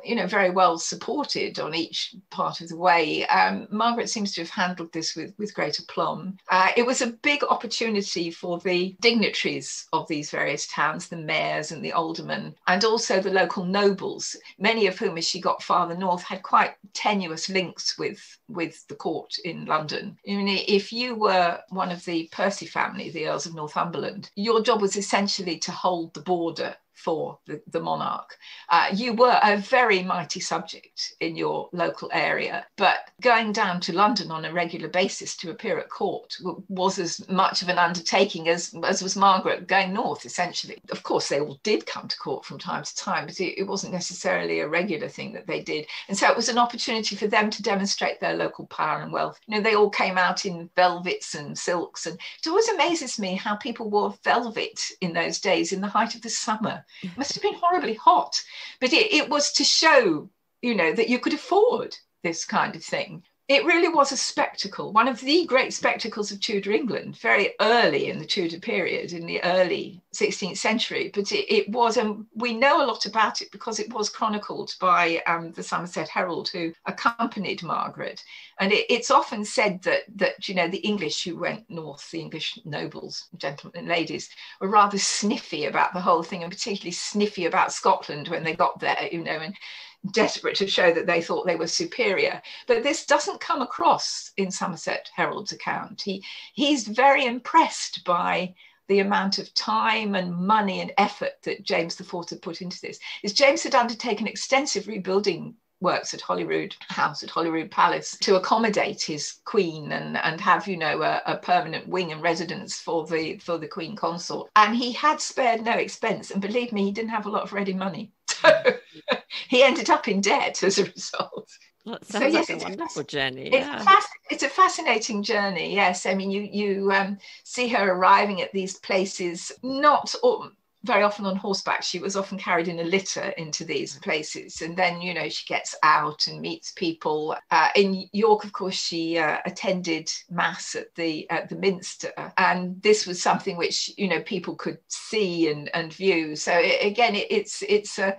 you know, very well supported on each part of the way. Um, Margaret seems to have handled this with, with great aplomb. Uh, it was a big opportunity for the dignitaries of these various towns, the mayors and the aldermen, and also the local nobles, many of whom, as she got farther north, had quite tenuous links with, with the court in London. I mean, if you were one of the Percy family, the Earls of Northumberland, your job was essentially to hold the border for the, the monarch. Uh, you were a very mighty subject in your local area, but going down to London on a regular basis to appear at court w- was as much of an undertaking as, as was Margaret going north, essentially. Of course, they all did come to court from time to time, but it, it wasn't necessarily a regular thing that they did. And so it was an opportunity for them to demonstrate their local power and wealth. You know, they all came out in velvets and silks, and it always amazes me how people wore velvet in those days in the height of the summer it must have been horribly hot. But it, it was to show, you know, that you could afford this kind of thing it really was a spectacle, one of the great spectacles of Tudor England, very early in the Tudor period, in the early 16th century. But it, it was, and we know a lot about it because it was chronicled by um, the Somerset Herald, who accompanied Margaret. And it, it's often said that that you know the English who went north, the English nobles, gentlemen, and ladies, were rather sniffy about the whole thing, and particularly sniffy about Scotland when they got there. You know, and desperate to show that they thought they were superior. But this doesn't come across in Somerset Herald's account. He, he's very impressed by the amount of time and money and effort that James IV had put into this. Is James had undertaken extensive rebuilding works at Holyrood House, at Holyrood Palace, to accommodate his queen and, and have, you know, a, a, permanent wing and residence for the for the queen consort. And he had spared no expense. And believe me, he didn't have a lot of ready money. [LAUGHS] [LAUGHS] he ended up in debt as a result. Well, sounds so, yes, like a wonderful journey. It's, yeah. fasc- it's a fascinating journey. Yes, I mean, you you um, see her arriving at these places, not all, very often on horseback. She was often carried in a litter into these places, and then you know she gets out and meets people. Uh, in York, of course, she uh, attended mass at the at the Minster, and this was something which you know people could see and and view. So it, again, it, it's it's a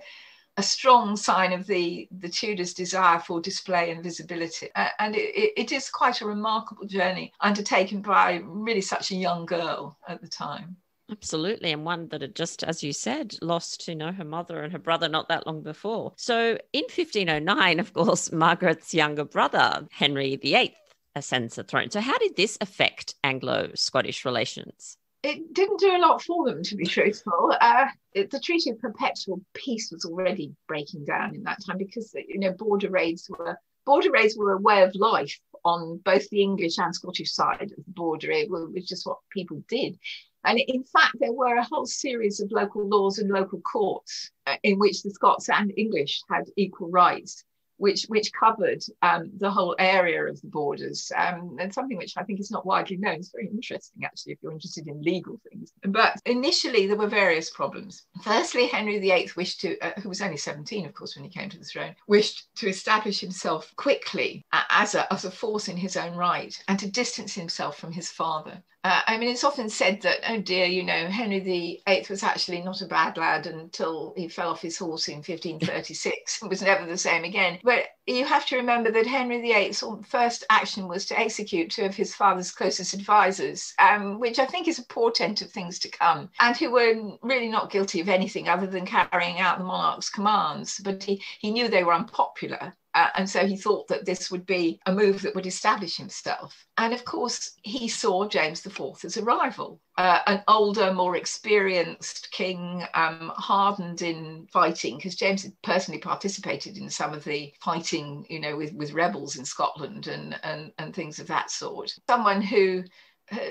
a strong sign of the, the Tudors' desire for display and visibility. Uh, and it, it is quite a remarkable journey undertaken by really such a young girl at the time. Absolutely. And one that had just, as you said, lost, you know, her mother and her brother not that long before. So in 1509, of course, [LAUGHS] Margaret's younger brother, Henry VIII, ascends the throne. So how did this affect Anglo-Scottish relations? It didn't do a lot for them, to be [LAUGHS] truthful. Uh, it, the Treaty of Perpetual Peace was already breaking down in that time because, you know, border raids were border raids were a way of life on both the English and Scottish side of the border. It was just what people did. And in fact, there were a whole series of local laws and local courts uh, in which the Scots and English had equal rights which which covered um, the whole area of the borders, um, and something which I think is not widely known. It's very interesting, actually, if you're interested in legal things. But initially, there were various problems. Firstly, Henry VIII wished to, uh, who was only 17, of course, when he came to the throne, wished to establish himself quickly as a as a force in his own right, and to distance himself from his father. Uh, I mean, it's often said that, oh dear, you know, Henry VIII was actually not a bad lad until he fell off his horse in 1536 and was never the same again. But you have to remember that Henry VIII's first action was to execute two of his father's closest advisors, um, which I think is a portent of things to come, and who were really not guilty of anything other than carrying out the monarch's commands. But he, he knew they were unpopular. Uh, and so he thought that this would be a move that would establish himself. And of course, he saw James IV as a rival, uh, an older, more experienced king, um, hardened in fighting, because James had personally participated in some of the fighting, you know, with, with rebels in Scotland and, and, and things of that sort. Someone who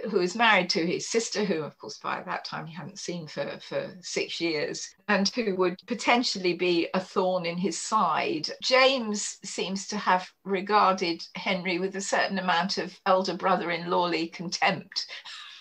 who was married to his sister, who, of course, by that time he hadn't seen for, for six years, and who would potentially be a thorn in his side. James seems to have regarded Henry with a certain amount of elder brother in lawly contempt.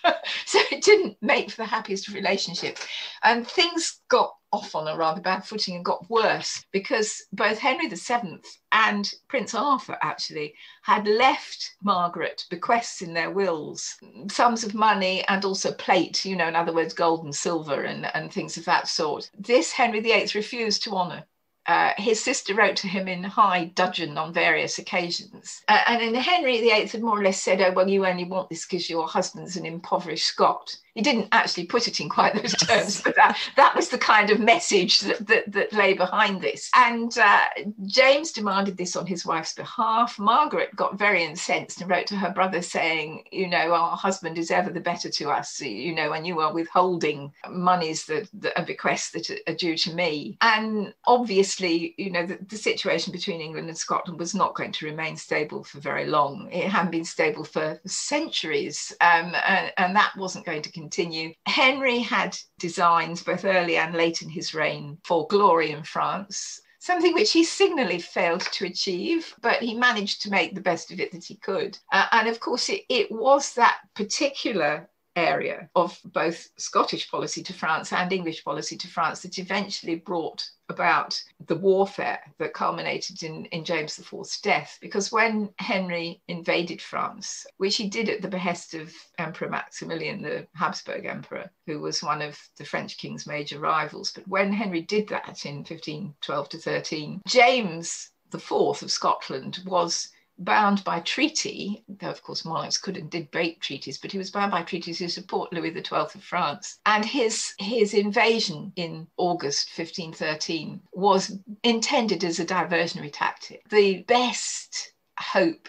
[LAUGHS] so it didn't make for the happiest relationship. And things got off on a rather bad footing and got worse because both Henry VII and Prince Arthur actually had left Margaret bequests in their wills, sums of money and also plate, you know, in other words, gold and silver and, and things of that sort. This Henry VIII refused to honour. Uh, his sister wrote to him in high dudgeon on various occasions. Uh, and then Henry VIII had more or less said, Oh, well, you only want this because your husband's an impoverished Scot he didn't actually put it in quite those terms, but that, that was the kind of message that, that, that lay behind this. And uh, James demanded this on his wife's behalf. Margaret got very incensed and wrote to her brother saying, You know, our husband is ever the better to us, you know, and you are withholding monies that, that are bequests that are due to me. And obviously, you know, the, the situation between England and Scotland was not going to remain stable for very long. It hadn't been stable for centuries, um, and, and that wasn't going to continue continue. Henry had designs both early and late in his reign for glory in France, something which he signally failed to achieve, but he managed to make the best of it that he could. Uh, and of course, it, it was that particular area of both Scottish policy to France and English policy to France that eventually brought about the warfare that culminated in, in James IV's death. Because when Henry invaded France, which he did at the behest of Emperor Maximilian, the Habsburg Emperor, who was one of the French king's major rivals, but when Henry did that in 1512 to 13, James IV of Scotland was bound by treaty, though of course monarchs could and did break treaties, but he was bound by treaties to support Louis XII of France. And his, his invasion in August 1513 was intended as a diversionary tactic. The best hope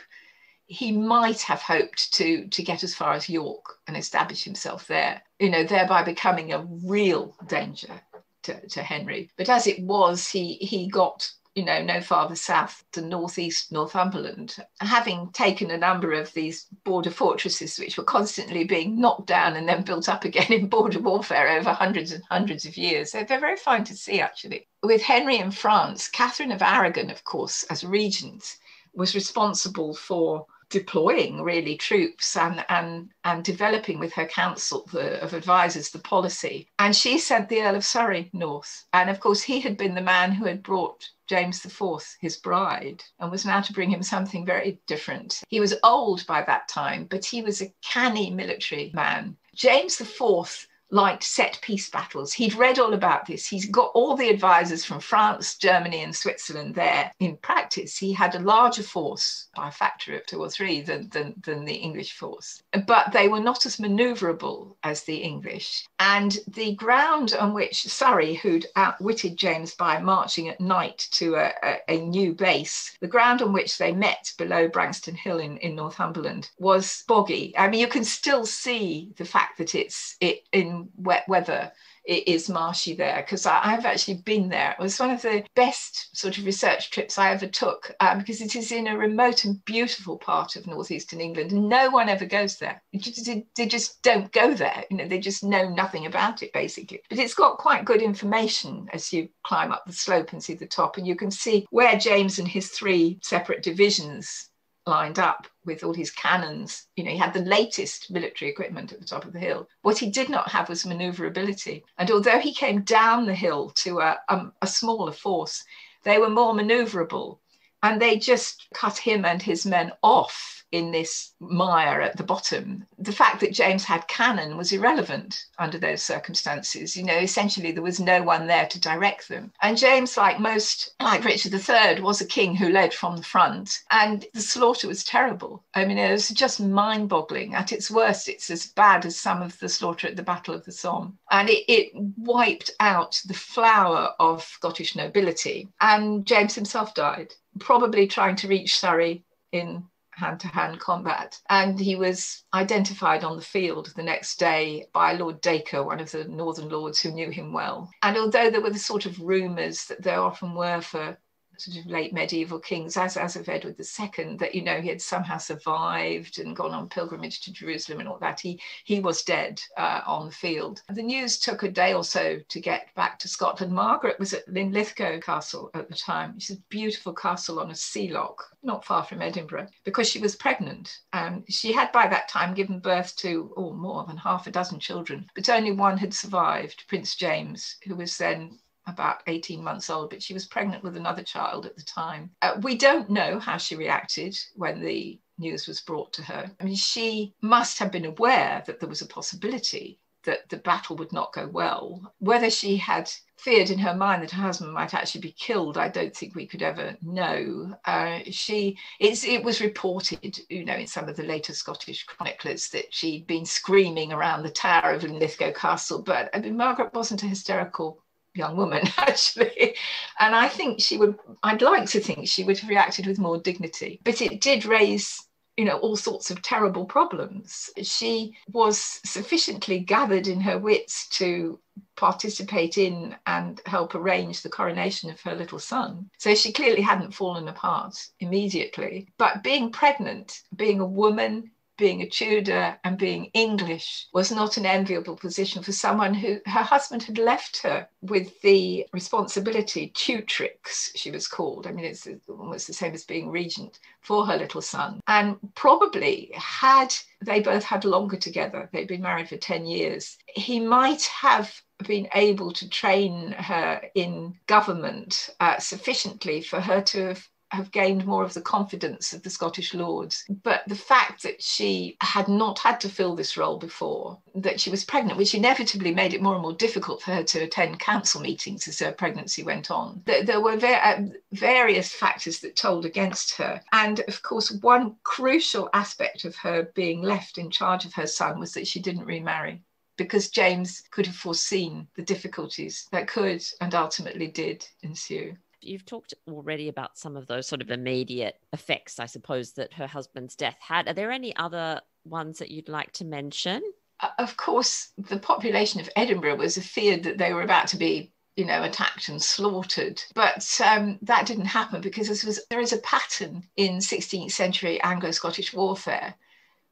he might have hoped to to get as far as York and establish himself there, you know, thereby becoming a real danger to, to Henry. But as it was, he he got you know, no farther south than northeast Northumberland, having taken a number of these border fortresses, which were constantly being knocked down and then built up again [LAUGHS] in border warfare over hundreds and hundreds of years. So they're very fine to see, actually. With Henry in France, Catherine of Aragon, of course, as regent, was responsible for deploying really troops and and and developing with her council the, of advisors the policy. And she sent the earl of surrey north. And of course he had been the man who had brought james iv his bride and was now to bring him something very different. He was old by that time but he was a canny military man. James iv liked set piece battles. He'd read all about this. He's got all the advisors from France, Germany, and Switzerland there. In practice, he had a larger force by a factor of two or three than, than, than the English force. But they were not as maneuverable as the English. And the ground on which Surrey, who'd outwitted James by marching at night to a, a, a new base, the ground on which they met below Branxton Hill in, in Northumberland was boggy. I mean, you can still see the fact that it's it in wet weather it is marshy there because I've actually been there. It was one of the best sort of research trips I ever took um, because it is in a remote and beautiful part of northeastern England, and no one ever goes there. Just, they just don't go there. You know, they just know nothing about it basically. But it's got quite good information as you climb up the slope and see the top, and you can see where James and his three separate divisions lined up with all his cannons. You know, he had the latest military equipment at the top of the hill. What he did not have was maneuverability. And although he came down the hill to a, um, a smaller force, they were more maneuverable. And they just cut him and his men off in this mire at the bottom. The fact that James had cannon was irrelevant under those circumstances. You know, essentially there was no one there to direct them. And James, like most, like Richard III, was a king who led from the front. And the slaughter was terrible. I mean, it was just mind boggling. At its worst, it's as bad as some of the slaughter at the Battle of the Somme. And it, it wiped out the flower of Scottish nobility. And James himself died probably trying to reach Surrey in hand to hand combat. And he was identified on the field the next day by Lord Dacre, one of the Northern lords who knew him well. And although there were the sort of rumours that there often were for sort of late medieval kings, as, as of Edward II, that, you know, he had somehow survived and gone on pilgrimage to Jerusalem and all that. He, he was dead uh, on the field. The news took a day or so to get back to Scotland. Margaret was at Linlithgow Castle at the time, It's a beautiful castle on a sea loch, not far from Edinburgh, because she was pregnant. Um, she had by that time given birth to, oh, more than half a dozen children, but only one had survived, Prince James, who was then about 18 months old, but she was pregnant with another child at the time. Uh, we don't know how she reacted when the news was brought to her. I mean, she must have been aware that there was a possibility that the battle would not go well. Whether she had feared in her mind that her husband might actually be killed, I don't think we could ever know. Uh, she, it was reported, you know, in some of the later Scottish chroniclers that she'd been screaming around the tower of Linlithgow Castle, but I mean, Margaret wasn't a hysterical young woman [LAUGHS] actually. And i think she would i'd like to think she would have reacted with more dignity. But it did raise you know all sorts of terrible problems. She was sufficiently gathered in her wits to participate in and help arrange the coronation of her little son. So she clearly hadn't fallen apart immediately. But being pregnant being a woman being a Tudor and being English was not an enviable position for someone who her husband had left her with the responsibility, tutrix, she was called. I mean, it's almost the same as being regent for her little son. And probably had they both had longer together, they'd been married for 10 years, he might have been able to train her in government uh, sufficiently for her to have have gained more of the confidence of the Scottish Lords. But the fact that she had not had to fill this role before, that she was pregnant, which inevitably made it more and more difficult for her to attend council meetings as her pregnancy went on. There were uh, various factors that told against her. And of course, one crucial aspect of her being left in charge of her son was that she didn't remarry because James could have foreseen the difficulties that could and ultimately did ensue you've talked already about some of those sort of immediate effects, I suppose, that her husband's death had. Are there any other ones that you'd like to mention? Uh, of course, the population of Edinburgh was feared that they were about to be you know, attacked and slaughtered. But um, that didn't happen because was, there is a pattern in 16th century Anglo Scottish warfare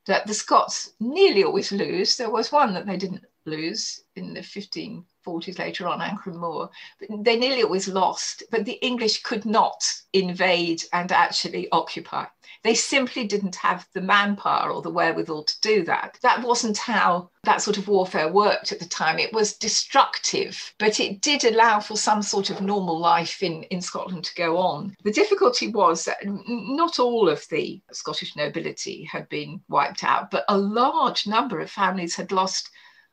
that the Scots nearly always lose. There was one that they didn't lose in the 15 40s later on, Ancrum Moor. They nearly always lost, but the English could not invade and actually occupy. They simply didn't have the manpower or the wherewithal to do that. That wasn't how that sort of warfare worked at the time. It was destructive, but it did allow for some sort of normal life in, in Scotland to go on. The difficulty was that not all of the Scottish nobility had been wiped out, but a large number of families had lost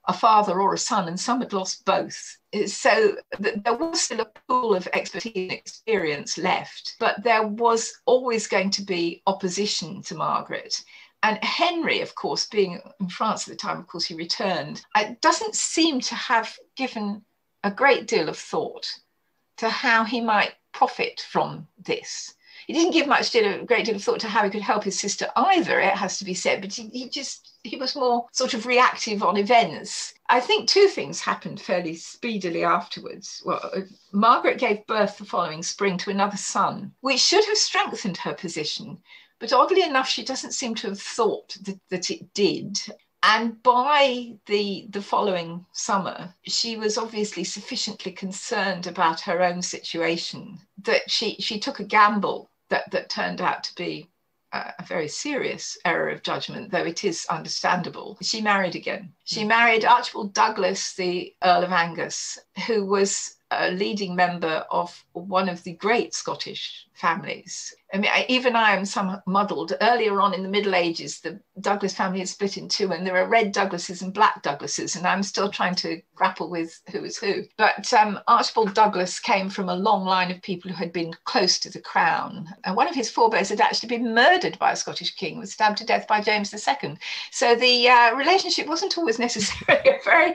a father or a son, and some had lost both. So there was still a pool of expertise and experience left, but there was always going to be opposition to Margaret. And Henry, of course, being in France at the time, of course, he returned, it doesn't seem to have given a great deal of thought to how he might profit from this he didn't give much deal, a great deal of thought to how he could help his sister either, it has to be said, but he, he just, he was more sort of reactive on events. I think two things happened fairly speedily afterwards. Well, uh, Margaret gave birth the following spring to another son, which should have strengthened her position. But oddly enough, she doesn't seem to have thought that, that it did. And by the, the following summer, she was obviously sufficiently concerned about her own situation that she, she took a gamble that, that turned out to be a, a very serious error of judgment, though it is understandable. She married again. She mm. married Archibald Douglas, the Earl of Angus, who was a leading member of one of the great Scottish families. I mean, I, even I am somewhat muddled. Earlier on in the Middle Ages, the Douglas family is split in two, and there are red Douglases and black Douglases, and I'm still trying to grapple with who is who. But um, Archibald Douglas came from a long line of people who had been close to the crown, and one of his forebears had actually been murdered by a Scottish king, was stabbed to death by James II. So the uh, relationship wasn't always necessarily [LAUGHS] a very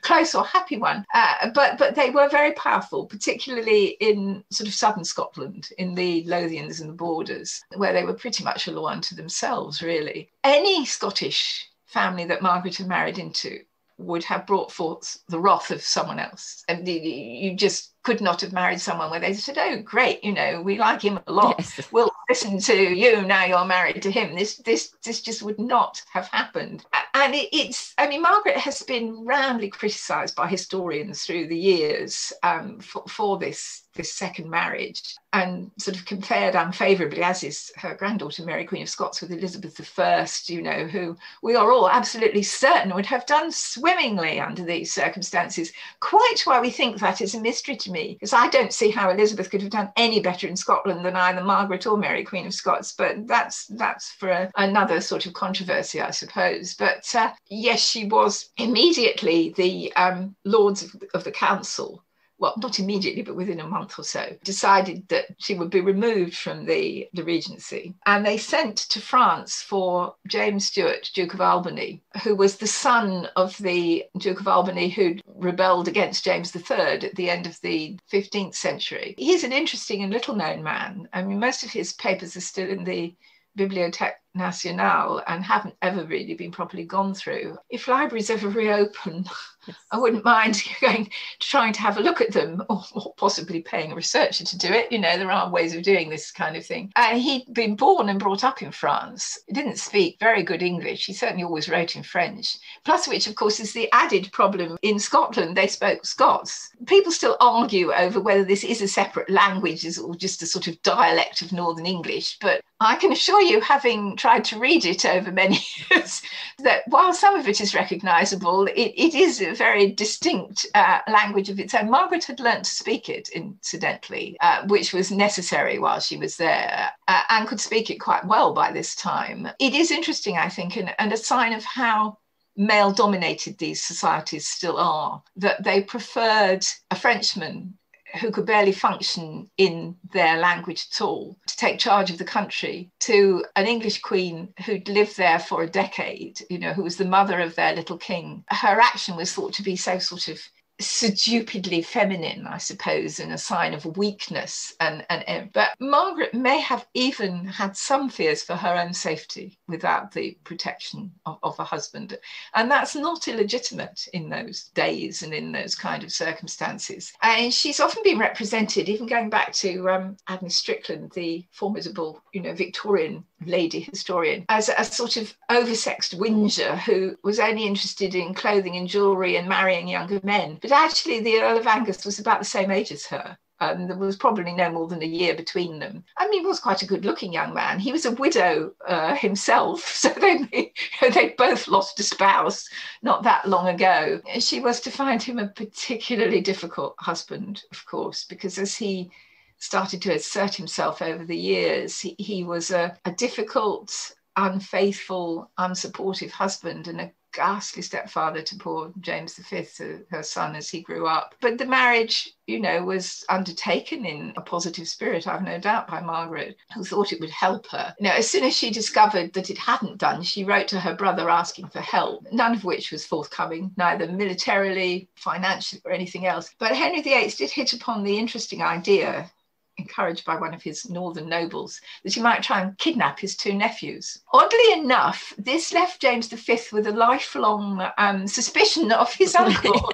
close or happy one, uh, but but they were very powerful, particularly in sort of southern Scotland, in the Lothians and the Borders, where they were pretty much a law unto themselves, really. Any Scottish family that Margaret had married into would have brought forth the wrath of someone else. And you just could not have married someone where they said, "Oh, great, you know, we like him a lot. Yes. We'll listen to you now. You're married to him." This, this, this just would not have happened. And it, it's, I mean, Margaret has been roundly criticised by historians through the years um, for, for this this second marriage and sort of compared unfavorably, as is her granddaughter Mary Queen of Scots with Elizabeth I, you know, who we are all absolutely certain would have done swimmingly under these circumstances. Quite why we think that is a mystery to me because I don't see how Elizabeth could have done any better in Scotland than either Margaret or Mary, Queen of Scots. But that's that's for a, another sort of controversy, I suppose. But uh, yes, she was immediately the um, Lords of, of the Council well, not immediately, but within a month or so, decided that she would be removed from the, the regency. And they sent to France for James Stuart, Duke of Albany, who was the son of the Duke of Albany who'd rebelled against James III at the end of the 15th century. He's an interesting and little known man. I mean, most of his papers are still in the Bibliothèque Nationale and haven't ever really been properly gone through. If libraries ever reopen, yes. I wouldn't mind [LAUGHS] going trying to have a look at them [LAUGHS] or, or, possibly paying a researcher to do it. You know, there are ways of doing this kind of thing. And he'd been born and brought up in France. He didn't speak very good English. He certainly always wrote in French. Plus, which, of course, is the added problem in Scotland, they spoke Scots. People still argue over whether this is a separate language or just a sort of dialect of Northern English. But I can assure you, having tried to read it over many [LAUGHS] years, that while some of it is recognizable, it, it is a very distinct uh, language of its own. Margaret had learnt to speak it, incidentally, uh, which was necessary while she was there, uh, and could speak it quite well by this time. It is interesting, I think, and, and a sign of how male dominated these societies still are, that they preferred a Frenchman who could barely function in their language at all to take charge of the country to an English queen who'd lived there for a decade, you know, who was the mother of their little king. Her action was thought to be so sort of stupidly feminine, I suppose, and a sign of weakness. And, and but Margaret may have even had some fears for her own safety without the protection of, of her husband, and that's not illegitimate in those days and in those kind of circumstances. And she's often been represented, even going back to um, Agnes Strickland, the formidable, you know, Victorian lady historian, as a sort of oversexed whinger who was only interested in clothing and jewellery and marrying younger men. But actually, the Earl of Angus was about the same age as her. Um, there was probably no more than a year between them. I mean, he was quite a good looking young man. He was a widow uh, himself, [LAUGHS] so they, they both lost a spouse not that long ago. She was to find him a particularly difficult husband, of course, because as he started to assert himself over the years. He, he was a, a difficult, unfaithful, unsupportive husband and a ghastly stepfather to poor James V, her son, as he grew up. But the marriage, you know, was undertaken in a positive spirit, I've no doubt, by Margaret, who thought it would help her. Know, as soon as she discovered that it hadn't done, she wrote to her brother asking for help, none of which was forthcoming, neither militarily, financially, or anything else. But Henry VIII did hit upon the interesting idea encouraged by one of his northern nobles, that he might try and kidnap his two nephews. Oddly enough, this left James V with a lifelong um, suspicion of his [LAUGHS] uncle,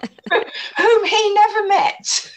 whom he never met.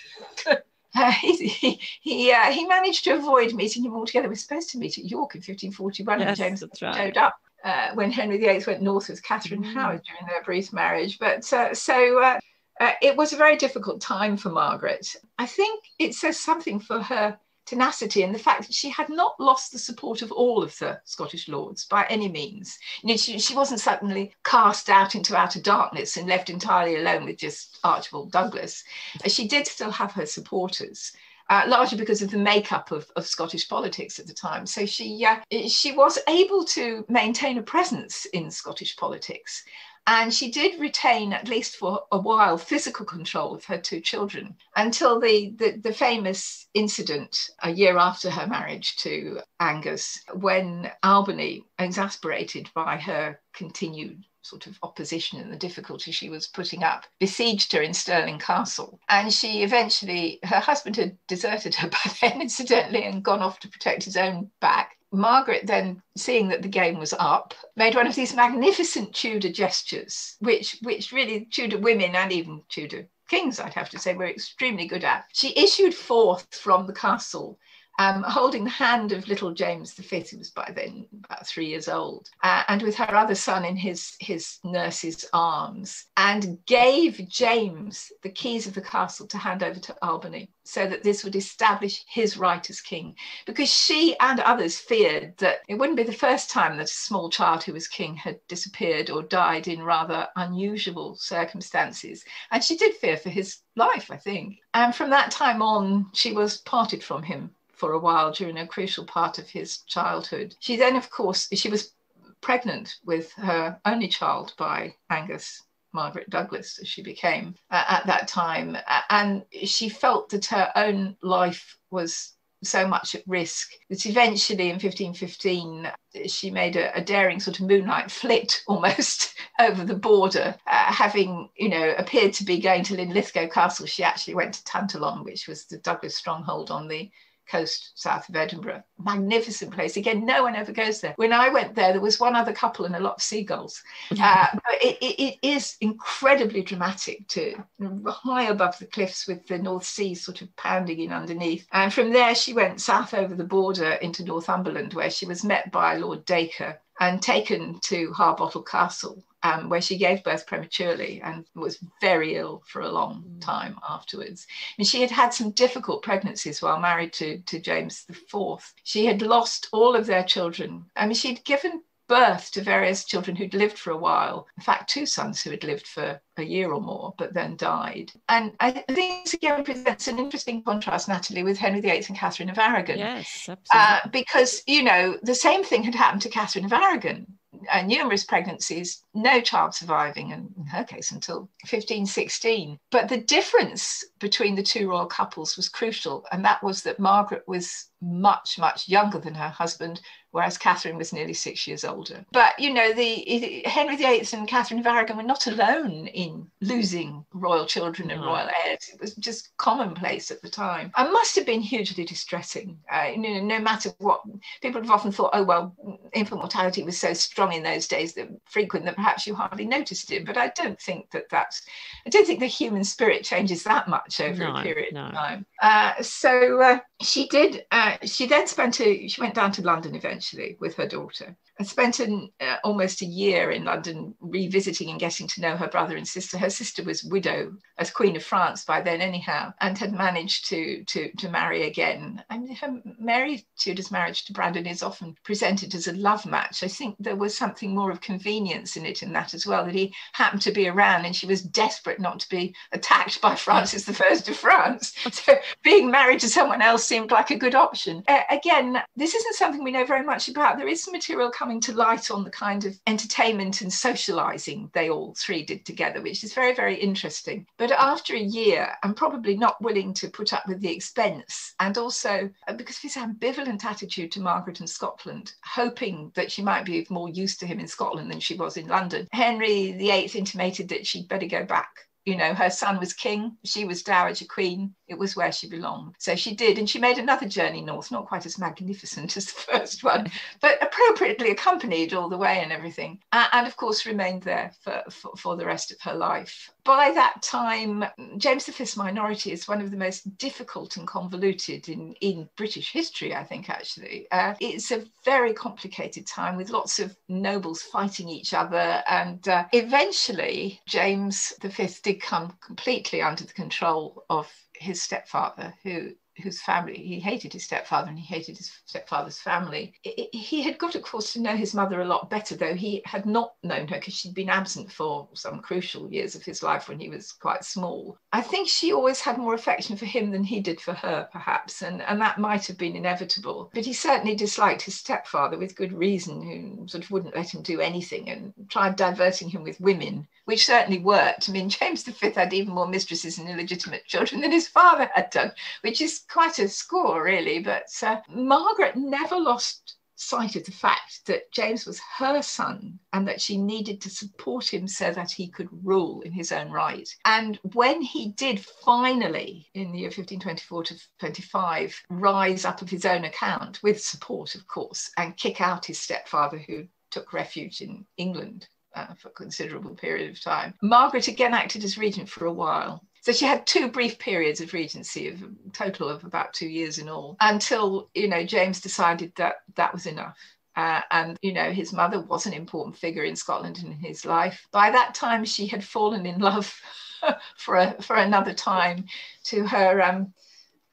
[LAUGHS] Uh, he he he, uh, he, managed to avoid meeting him altogether. We're supposed to meet at York in 1541, yes, and James right. showed up uh, when Henry VIII went north with Catherine mm. Howard during their brief marriage. But uh, so uh, it was a very difficult time for Margaret. I think it says something for her tenacity and the fact that she had not lost the support of all of the Scottish lords by any means. You know, she, she wasn't suddenly cast out into outer darkness and left entirely alone with just Archibald Douglas. Uh, she did still have her supporters. Uh, largely because of the makeup of, of Scottish politics at the time. So she uh, she was able to maintain a presence in Scottish politics. And she did retain, at least for a while, physical control of her two children until the, the, the, famous incident a year after her marriage to Angus, when Albany, exasperated by her continued sort of opposition and the difficulty she was putting up, besieged her in Stirling Castle. And she eventually, her husband had deserted her [LAUGHS] by then, incidentally, and gone off to protect his own back. Margaret then, seeing that the game was up, made one of these magnificent Tudor gestures, which which really Tudor women and even Tudor kings, I'd have to say, were extremely good at. She issued forth from the castle um, holding the hand of little James V, who was by then about three years old, uh, and with her other son in his, his nurse's arms, and gave James the keys of the castle to hand over to Albany so that this would establish his right as king. Because she and others feared that it wouldn't be the first time that a small child who was king had disappeared or died in rather unusual circumstances. And she did fear for his life, I think. And from that time on, she was parted from him for a while during a crucial part of his childhood. She then, of course, she was pregnant with her only child by Angus Margaret Douglas, as she became uh, at that time. And she felt that her own life was so much at risk that eventually in 1515 she made a, a daring sort of moonlight [LAUGHS] flit almost [LAUGHS] over the border uh, having you know appeared to be going to linlithgow castle she actually went to tantallon which was the douglas stronghold on the coast south of Edinburgh. Magnificent place. Again, no one ever goes there. When I went there, there was one other couple and a lot of seagulls. [LAUGHS] Uh, but it, it, it is incredibly dramatic too, high above the cliffs with the North Sea sort of pounding in underneath. And from there, she went south over the border into Northumberland, where she was met by Lord Dacre and taken to Harbottle Castle um, where she gave birth prematurely and was very ill for a long mm. time afterwards. And she had had some difficult pregnancies while married to, to James IV. She had lost all of their children. I mean, she'd given birth to various children who'd lived for a while. In fact, two sons who had lived for a year or more, but then died. And I think this again presents an interesting contrast, Natalie, with Henry VIII and Catherine of Aragon. Yes, absolutely. Uh, because, you know, the same thing had happened to Catherine of Aragon uh, numerous pregnancies, no child surviving, and in her case until 1516. But the difference between the two royal couples was crucial, and that was that Margaret was much, much younger than her husband, whereas Catherine was nearly six years older. But you know, the Henry VIII and Catherine of Aragon were not alone in losing royal children and royal heirs. It was just commonplace at the time. And must have been hugely distressing. Uh, you know, no matter what people have often thought, oh well, infant mortality was so strong in those days that frequent that perhaps you hardly noticed it. But I don't think that that's. I don't think the human spirit changes that much over no, a period no. of time. Uh, so uh, she did. Uh, she then spent a. She went down to London eventually with her daughter, and spent an, uh, almost a year in London revisiting and getting to know her brother and sister. Her sister was widow as Queen of France by then, anyhow, and had managed to to to marry again. And her Mary Tudor's marriage to Brandon is often presented as a love match. I think there was something more of convenience in it in that as well. That he happened to be around, and she was desperate not to be attacked by [LAUGHS] Francis I of France. [LAUGHS] So being married to someone else seemed like a good option. Uh, again, this isn't something we know very much about. There is some material coming to light on the kind of entertainment and socializing they all three did together, which is very, very interesting. But after a year, I'm probably not willing to put up with the expense. And also uh, because of his ambivalent attitude to Margaret and Scotland, hoping that she might be more used to him in Scotland than she was in London, Henry VIII intimated that she'd better go back you know, her son was king, she was dowager queen, it was where she belonged. So she did, and she made another journey north, not quite as magnificent [LAUGHS] as the first one, but appropriately accompanied all the way and everything. and of course, remained there for, for, for the rest of her life. By that time, James V's minority is one of the most difficult and convoluted in, in British history, I think, actually. Uh, it's a very complicated time with lots of nobles fighting each other. And uh, eventually, James V did come completely under the control of his stepfather, who whose family he hated his stepfather and he hated his stepfather's family. He had got, of course, to know his mother a lot better, though he had not known her because she'd been absent for some crucial years of his life when he was quite small. I think she always had more affection for him than he did for her, perhaps, and, and that might have been inevitable. But he certainly disliked his stepfather with good reason, who sort of wouldn't let him do anything and tried diverting him with women, which certainly worked. I mean, [LAUGHS] James V had even more mistresses and illegitimate children than his father had done, which is quite a score, really. But uh, Margaret never lost sight of the fact that James was her son and that she needed to support him so that he could rule in his own right. And when he did finally, in the year 1524 to 25, rise up of his own account, with support, of course, and kick out his stepfather who took refuge in England uh, for a considerable period of time. Margaret again acted as regent for a while. So she had two brief periods of regency, of a total of about two years in all, until you know James decided that that was enough. Uh, and you know his mother was an important figure in Scotland in his life. By that time, she had fallen in love [LAUGHS] for a, for another time to her um,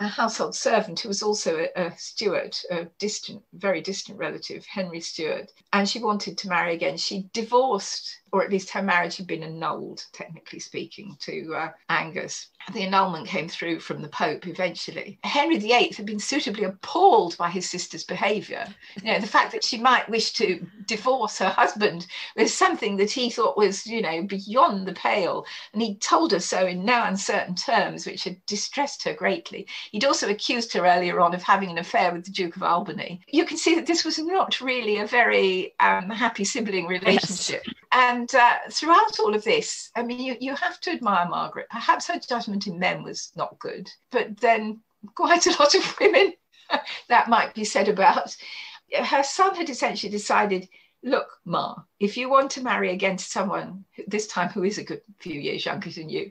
a household servant who was also a, a, steward, a distant, very distant relative, Henry Stuart, and she wanted to marry again. She divorced, or at least her marriage had been annulled, technically speaking, to uh, Angus the annulment came through from the Pope eventually. Henry VIII had been suitably appalled by his sister's behaviour. You know, the fact that she might wish to divorce her husband was something that he thought was, you know, beyond the pale. And he told her so in no uncertain terms, which had distressed her greatly. He'd also accused her earlier on of having an affair with the Duke of Albany. You can see that this was not really a very um, happy sibling relationship. Yes. And uh, throughout all of this, I mean, you, you have to admire Margaret. Perhaps her judgment in men was not good, but then quite a lot of women [LAUGHS] that might be said about. Her son had essentially decided look, Ma, if you want to marry again to someone this time who is a good few years younger than you,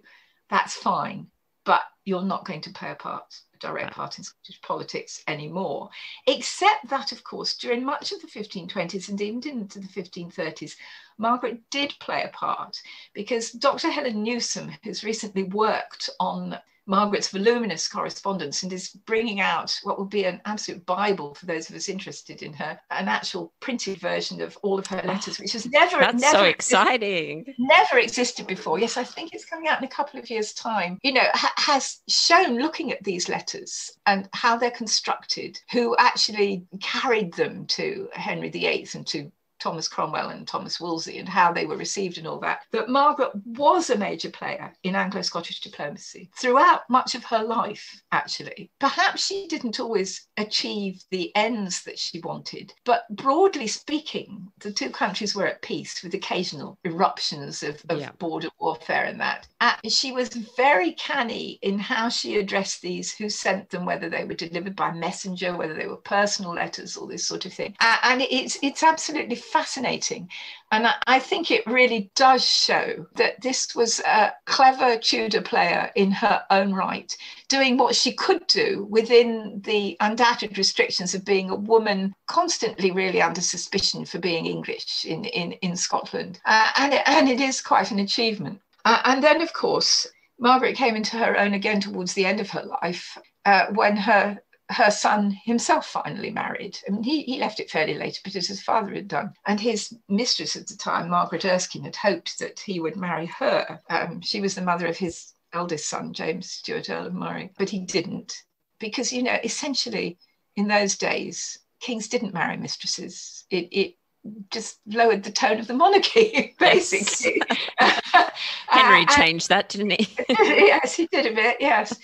that's fine, but you're not going to play a part, direct part in Scottish politics anymore. Except that, of course, during much of the 1520s and even into the 1530s, Margaret did play a part because Dr. Helen Newsome, who's recently worked on Margaret's voluminous correspondence and is bringing out what will be an absolute Bible for those of us interested in her, an actual printed version of all of her letters, which has never, That's never so exciting. Existed, never existed before. Yes, I think it's coming out in a couple of years' time. You know, ha- has shown looking at these letters and how they're constructed, who actually carried them to Henry VIII and to Thomas Cromwell and Thomas Wolsey and how they were received and all that, that Margaret was a major player in Anglo Scottish diplomacy throughout much of her life, actually. Perhaps she didn't always achieve the ends that she wanted, but broadly speaking, the two countries were at peace with occasional eruptions of, of yeah. border warfare and that. She was very canny in how she addressed these, who sent them, whether they were delivered by messenger, whether they were personal letters, all this sort of thing. And it's, it's absolutely fascinating. And I think it really does show that this was a clever Tudor player in her own right, doing what she could do within the undoubted restrictions of being a woman constantly really under suspicion for being English in, in, in Scotland. Uh, and, it, and it is quite an achievement. Uh, and then, of course, Margaret came into her own again towards the end of her life uh, when her her son himself finally married. I mean, he, he left it fairly late, but as his father had done. And his mistress at the time, Margaret Erskine, had hoped that he would marry her. Um, she was the mother of his eldest son, James Stuart, Earl of Moray, but he didn't. because, you know, essentially in those days, kings didn't marry mistresses. It, it just lowered the tone of the monarchy, [LAUGHS] basically. [LAUGHS] Henry uh, changed that, didn't he? [LAUGHS] yes, he did a bit, yes.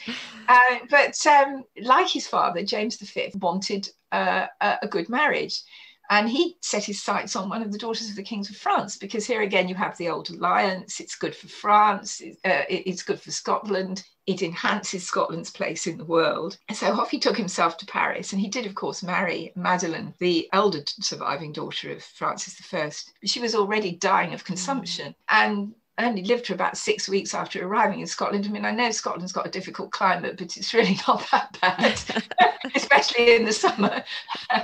Uh, but um, like his father, James V wanted uh, a good marriage. And he set his sights on one of the daughters of the kings of France because here again you have the old alliance. It's good for France. Uh, it's good for Scotland. It enhances Scotland's place in the world. And so off he took himself to Paris, and he did, of course, marry Madeleine, the elder surviving daughter of Francis I. She was already dying of consumption, and only lived for about six weeks after arriving in Scotland. I mean, I know Scotland's got a difficult climate, but it's really [LAUGHS] not that bad, [LAUGHS] especially in the summer [LAUGHS]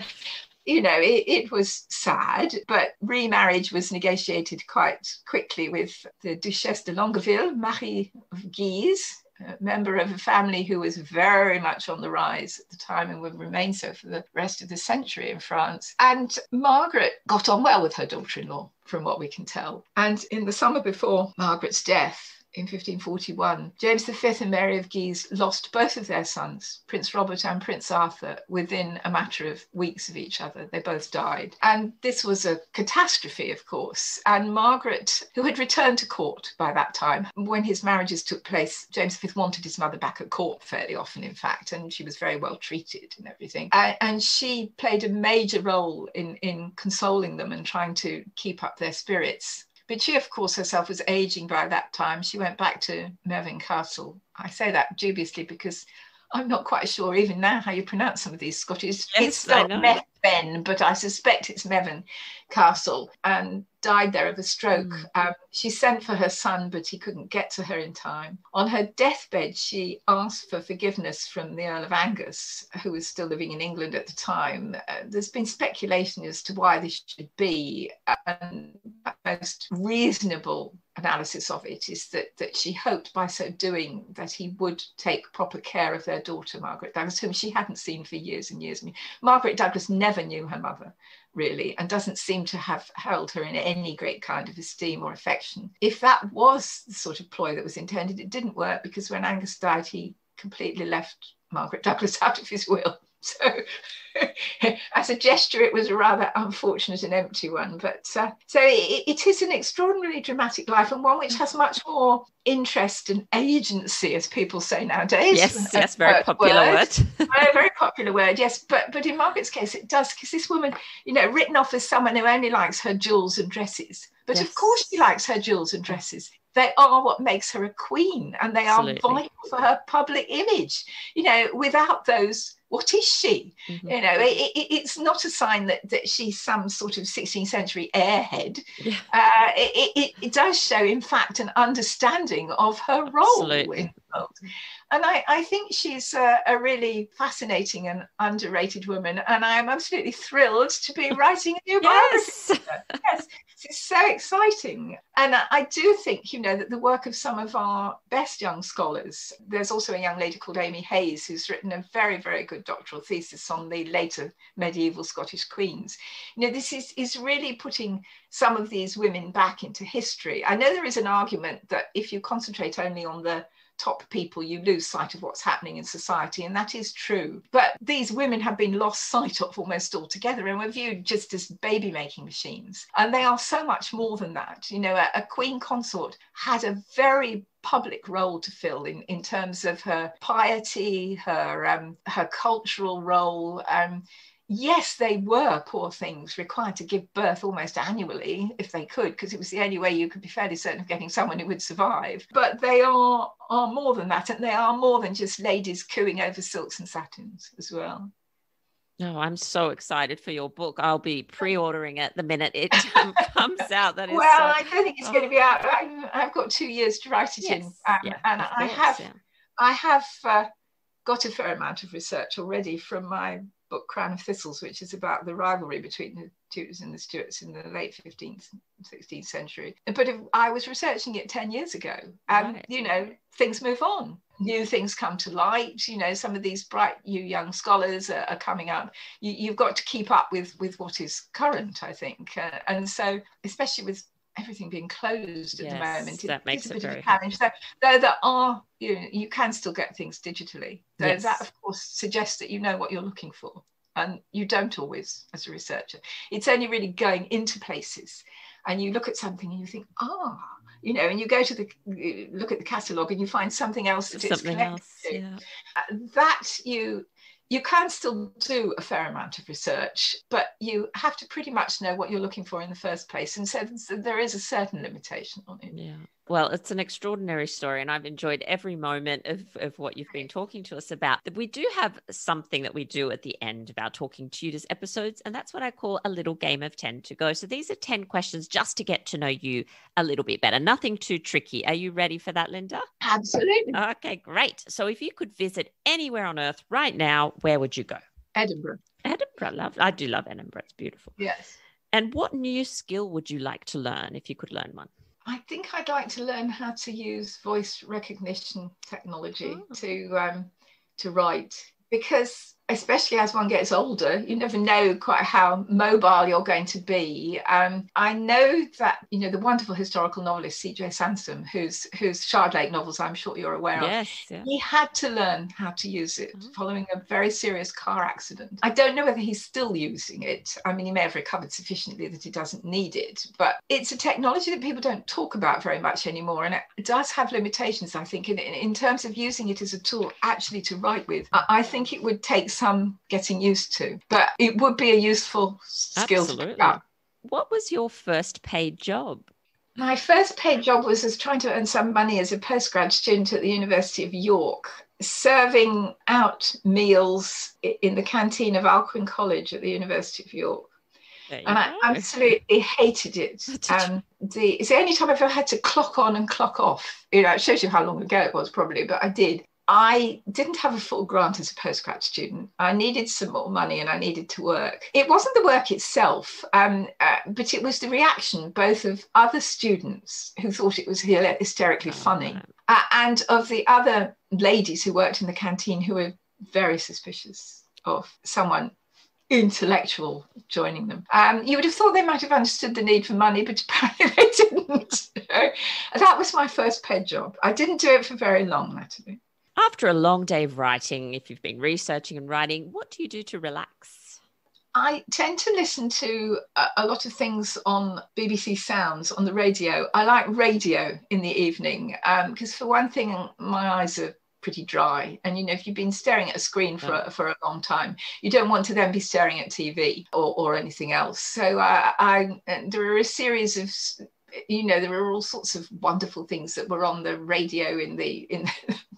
you know, it, it, was sad, but remarriage was negotiated quite quickly with the Duchesse de Longueville, Marie of Guise, a member of a family who was very much on the rise at the time and would remain so for the rest of the century in France. And Margaret got on well with her daughter in law, from what we can tell. And in the summer before Margaret's death, in 1541, James V and Mary of Guise lost both of their sons, Prince Robert and Prince Arthur, within a matter of weeks of each other. They both died. And this was a catastrophe, of course. And Margaret, who had returned to court by that time, when his marriages took place, James V wanted his mother back at court fairly often, in fact, and she was very well treated and everything. And she played a major role in, in consoling them and trying to keep up their spirits but she, of course, herself was aging by that time. She went back to Mervyn Castle. I say that dubiously because I'm not quite sure even now how you pronounce some of these Scottish. Yes, it's spelled Methven, but I suspect it's Mervyn Castle. And died there of a stroke. Mm. Um, she sent for her son, but he couldn't get to her in time. On her deathbed, she asked for forgiveness from the Earl of Angus, who was still living in England at the time. Uh, there's been speculation as to why this should be, and the most reasonable analysis of it is that, that she hoped by so doing that he would take proper care of their daughter, Margaret Douglas, whom she hadn't seen for years and years. I mean, Margaret Douglas never knew her mother really, and doesn't seem to have held her in any great kind of esteem or affection. If that was the sort of ploy that was intended, it didn't work because when Angus died, he completely left Margaret Douglas [LAUGHS] out of his will. [LAUGHS] So, [LAUGHS] as a gesture, it was a rather unfortunate and empty one. But uh, so it, it is an extraordinarily dramatic life and one which has much more interest and agency, as people say nowadays. Yes, yes, very popular word. [LAUGHS] word. very popular word, yes. But but in Margaret's case, it does because this woman, you know, written off as someone who only likes her jewels and dresses. But yes. of course, she likes her jewels and dresses they are what makes her a queen and they Absolutely. are vital for her public image you know without those what is she? Mm-hmm. You know, it, it, it's not a sign that, that she's some sort of 16th century airhead. Yeah. Uh, it, it, does show, in fact, an understanding of her role Absolutely. in the world. And I, I think she's a, a, really fascinating and underrated woman. And I'm absolutely thrilled to be [LAUGHS] writing a new book. yes. biography. yes, it's so exciting. And I do think, you know, that the work of some of our best young scholars, there's also a young lady called Amy Hayes who's written a very, very good doctoral thesis on the later medieval Scottish queens. You know, this is, is really putting some of these women back into history. I know there is an argument that if you concentrate only on the top people, you lose sight of what's happening in society, and that is true. But these women have been lost sight of almost altogether and were viewed just as baby making machines. And they are so much more than that. You know, a, a queen consort had a very public role to fill in, in terms of her piety, her um, her cultural role. Um, yes, they were poor things required to give birth almost annually if they could, because it was the only way you could be fairly certain of getting someone who would survive. But they are are more than that, and they are more than just ladies cooing over silks and satins as well. No, oh, I'm so excited for your book. I'll be pre-ordering it the minute it [LAUGHS] comes out. That is well, so... I don't think it's oh. going to be out. I, have got two years to write it yes. in, um, yeah, and I have, yeah. I have uh, got a fair amount of research already from my book Crown of Thistles, which is about the rivalry between the Tudors and the Stuarts in the late 15th, 16th century. But if I was researching it 10 years ago, and right. you know, things move on. New things come to light. You know, some of these bright, you young scholars are, are coming up. You, have got to keep up with with what is current, I think. Uh, and so, especially with everything being closed at Yes, the moment. that makes is a it bit of a challenge. So, though there are, you know, you can still get things digitally. So Yes. that, of course, suggests that you know what you're looking for, and you don't always as a researcher. It's only really going into places, and you look at something and you think, ah, you know, and you go to the you look at the catalogue and you find something else that it's connected else. to uh, that you you can still do a fair amount of research but you have to pretty much know what you're looking for in the first place and so, there is a certain limitation on it Yeah. Well, it's an extraordinary story, and I've enjoyed every moment of, of what you've been talking to us about. We do have something that we do at the end of our Talking Tudors episodes, and that's what I call a little game of 10 to go. So these are 10 questions just to get to know you a little bit better. Nothing too tricky. Are you ready for that, Linda? absolutely Okay, great. So if you could visit anywhere on earth right now, where would you go? edinburgh Edinburgh. Love. I do love Edinburgh. It's beautiful. yes And what new skill would you like to learn if you could learn one? I think i'd like to learn how to use voice recognition technology Oh. to um, to write because especially as one gets older you never know quite how mobile you're going to be um, i know that you know the wonderful historical novelist cj sansom whose whose Shardlake novels i'm sure you're aware of Yes. Yeah. he had to learn how to use it Oh. following a very serious car accident. I don't know whether he's still using it. I mean, he may have recovered sufficiently that he doesn't need it, but it's a technology that people don't talk about very much anymore. And it does have limitations, I think, in, in, in terms of using it as a tool actually to write with. I, I think it would take some getting used to, but it would be a useful skill to Absolutely. pick up. What was your first paid job? My first paid job was as trying to earn some money as a postgrad student at the University of York, serving out meals in the canteen of Alcuin College at the University of York. And I absolutely hated it. Um, the, it's the only time I've ever had to clock on and clock off. You know, it shows you how long ago it was, probably, but I did. I didn't have a full grant as a postgrad student. I needed some more money and I needed to work. It wasn't the work itself, um, uh, but it was the reaction both of other students who thought it was hysterically Oh, funny uh, and of the other ladies who worked in the canteen who were very suspicious of someone intellectual joining them. Um, you would have thought they might have understood the need for money, but [LAUGHS] apparently they didn't. [LAUGHS] That was my first paid job. I didn't do it for very long, actually. After a long day of writing, if you've been researching and writing, what do you do to relax? I tend to listen to a, lot of things on BBC Sounds on the radio. I like radio in the evening um, because, for one thing, my eyes are pretty dry. And you know, if you've been staring at a screen for a, for a long time, you don't want to then be staring at TV or, or anything else. So uh, I, I there are a series of you know there are all sorts of wonderful things that were on the radio in the in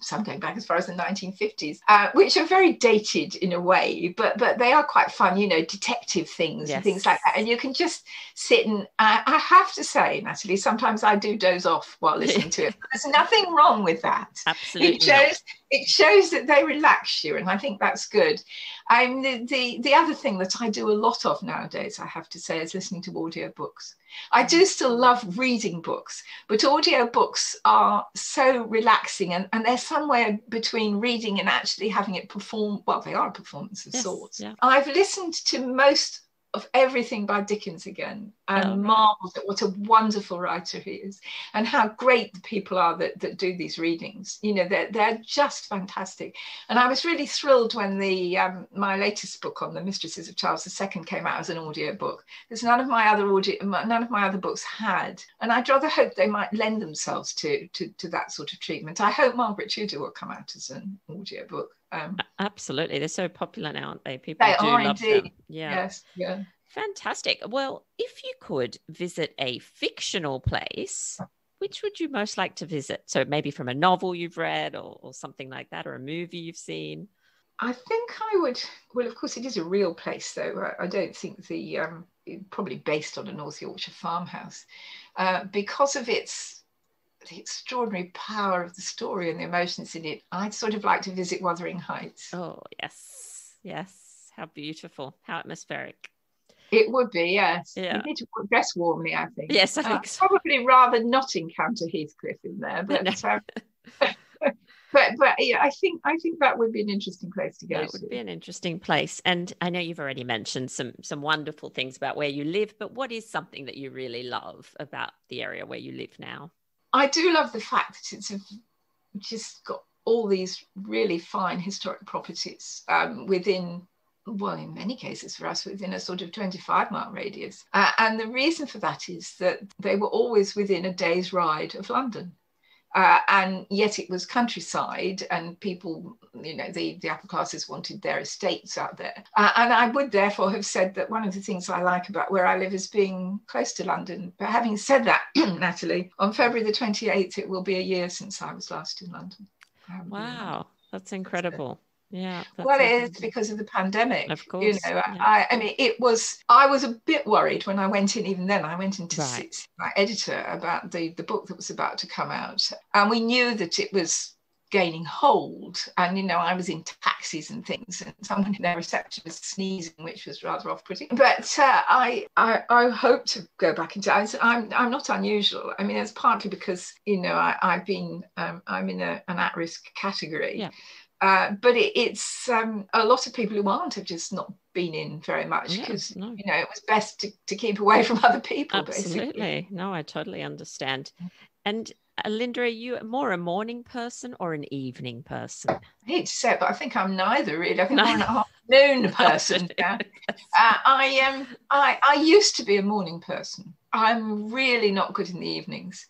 some going back as far as the 1950s uh, which are very dated in a way but but they are quite fun you know detective things Yes. and things like that and you can just sit and I, I have to say natalie sometimes i do doze off while listening to it [LAUGHS] there's nothing wrong with that Absolutely. it not. shows it shows that they relax you and i think that's good um, the, the the other thing that i do a lot of nowadays i have to say is listening to audiobooks i do still love reading books but audiobooks are so relaxing and, and they're somewhere between reading and actually having it perform well they are a performance of Yes, sorts yeah. i've listened to most of everything by Dickens again and Oh, right. marveled at what a wonderful writer he is and how great the people are that, that do these readings. You know, they're, they're just fantastic. And I was really thrilled when the um, my latest book on the Mistresses of Charles II came out as an audio book. Because none of my other audio, none of my other books had. And I'd rather hope they might lend themselves to, to, to that sort of treatment. I hope Margaret Tudor will come out as an audio book. Um, Absolutely. They're so popular now, aren't they? People They do are love them. Yeah. Yes, yeah. Fantastic. Well, if you could visit a fictional place, which would you most like to visit? So maybe from a novel you've read or, or something like that, or a movie you've seen. I think I would. Well, of course, it is a real place, though. I, I don't think the um, probably based on a North Yorkshire farmhouse, uh, because of its the extraordinary power of the story and the emotions in it. I'd sort of like to visit Wuthering Heights. Oh, yes. Yes. How beautiful. How atmospheric. It would be, yes. Yeah. You need to dress warmly, I think. Yes, I Uh, think so. Probably rather not encounter Heathcliff in there, [LAUGHS] but No. um, [LAUGHS] but but yeah, I think I think that would be an interesting place to go. It would be an interesting place, and I know you've already mentioned some some wonderful things about where you live. But what is something that you really love about the area where you live now? I do love the fact that it's just got all these really fine historic properties um, within well, in many cases for us, within a sort of 25 mile radius. Uh, and the reason for that is that they were always within a day's ride of London. Uh, and yet it was countryside and people you know the, the upper classes wanted their estates out there. Uh, and i would therefore have said that one of the things i like about where i live is being close to london. But having said that [CLEARS THROAT] natalie on february the 28th it will be a year since i was last in london. Wow that's incredible yeah. Well, it is because of the pandemic. Of course. You know, yeah. I, I mean, it was, I was a bit worried when I went in, even then, I went in to right. see my editor about the, the book that was about to come out. And we knew that it was gaining hold. And, you know, I was in taxis and things, and someone in their reception was sneezing, which was rather off putting. But uh, I, I, I hope to go back into it. I'm, I'm not unusual. I mean, it's partly because, you know, I, I've been, um, I'm in a, an at risk category. Yeah. Uh, but it, it's um, a lot of people who aren't have just not been in very much because no. you know it was best to, to keep away from other people. Absolutely, basically. no, I totally understand. And uh, Linda, are you more a morning person or an evening person? I hate to say it, but I think I'm neither really. I think no. I'm an [LAUGHS] [LAUGHS] afternoon person. yeah. uh, I am. Um, I I used to be a morning person. I'm really not good in the evenings.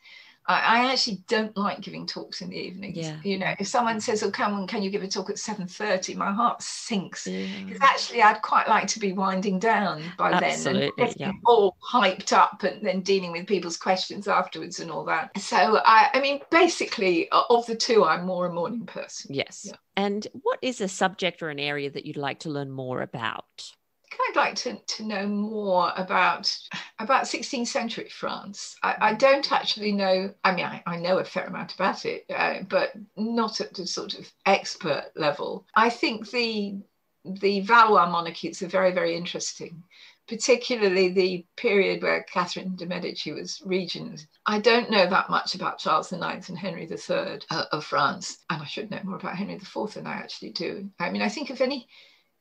I, I, actually don't like giving talks in the evenings. Yeah. You know, if someone says, "Oh, come on, can you give a talk at 7.30? my heart sinks. Because yeah. actually, I'd quite like to be winding down by Absolutely, then and yeah. all hyped up and then dealing with people's questions afterwards and all that. So, I, I mean, basically, of the two, I'm more a morning person. Yes. Yeah. And what is a subject or an area that you'd like to learn more about? I'd like to, to know more about about 16th century France. I, I don't actually know. I mean, I, I know a fair amount about it, uh, but not at the sort of expert level. I think the the Valois monarchies are very very interesting, particularly the period where Catherine de Medici was regent. I don't know that much about Charles IX and Henry III uh, of France, and I should know more about Henry IV than I actually do. I mean, I think if any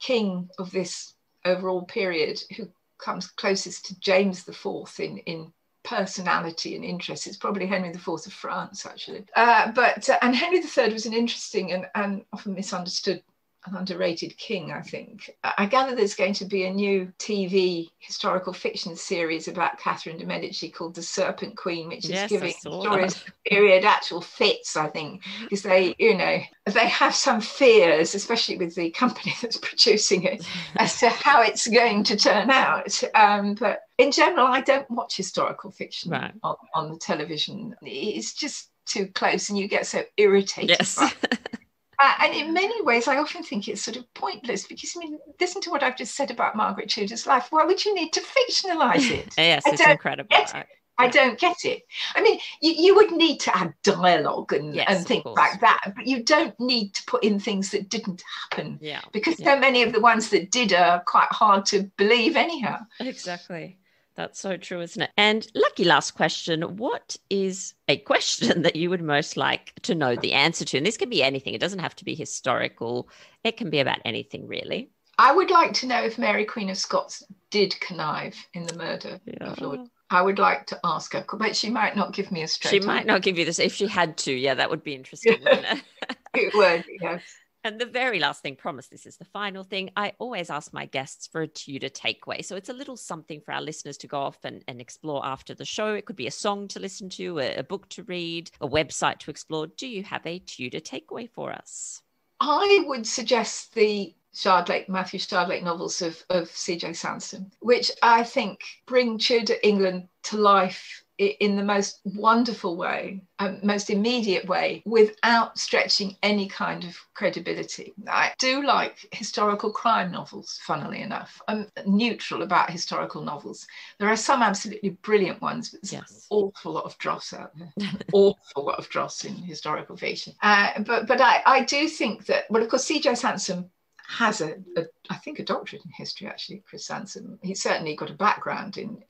king of this overall period who comes closest to James IV in, in personality and interest. It's probably Henry IV of France, actually. Uh, but uh, and Henry III was an interesting and, and often misunderstood an underrated king, I think. I gather there's going to be a new TV historical fiction series about Catherine de Medici called The Serpent Queen, which is yes, giving stories period actual fits, I think, because they, you know, they have some fears, especially with the company [LAUGHS] that's producing it, [LAUGHS] as to how it's going to turn out. Um, but in general, I don't watch historical fiction right. on, on the television. It's just too close and you get so irritated yes. [LAUGHS] Uh, and in many ways, I often think it's sort of pointless because, I mean, listen to what I've just said about Margaret Tudor's life. Why would you need to fictionalize it? [LAUGHS] yes, it's incredible. It. I don't get it. I mean, you, you would need to add dialogue and, yes, and things like that, but you don't need to put in things that didn't happen. Yeah. Because yeah. so many of the ones that did are quite hard to believe, anyhow. Exactly. That's so true, isn't it? And lucky last question What is a question [LAUGHS] that you would most like to know the answer to? And this can be anything, it doesn't have to be historical, it can be about anything really. I would like to know if Mary, Queen of Scots, did connive in the murder yeah. of Lord. I would like to ask her, but she might not give me a straight. She might not give you this if she had to. Yeah, that would be interesting. [LAUGHS] it? it would, yes. And the very last thing, promise this is the final thing. I always ask my guests for a Tudor takeaway. So it's a little something for our listeners to go off and, and explore after the show. It could be a song to listen to, a, a book to read, a website to explore. Do you have a Tudor takeaway for us? I would suggest the Shardlake, Matthew Shardlake novels of, of C.J. Sansom, which I think bring Tudor England to life in the most wonderful way, um, most immediate way, without stretching any kind of credibility. I do like historical crime novels, funnily enough. I'm neutral about historical novels. There are some absolutely brilliant ones, but there's yes. an awful lot of dross out there. [LAUGHS] awful lot of dross in historical fiction. Uh, but but I, I do think that, well, of course, C.J. Sansom has a, a, I think, a doctorate in history. Actually, Chris Sansom. He's certainly got a background in.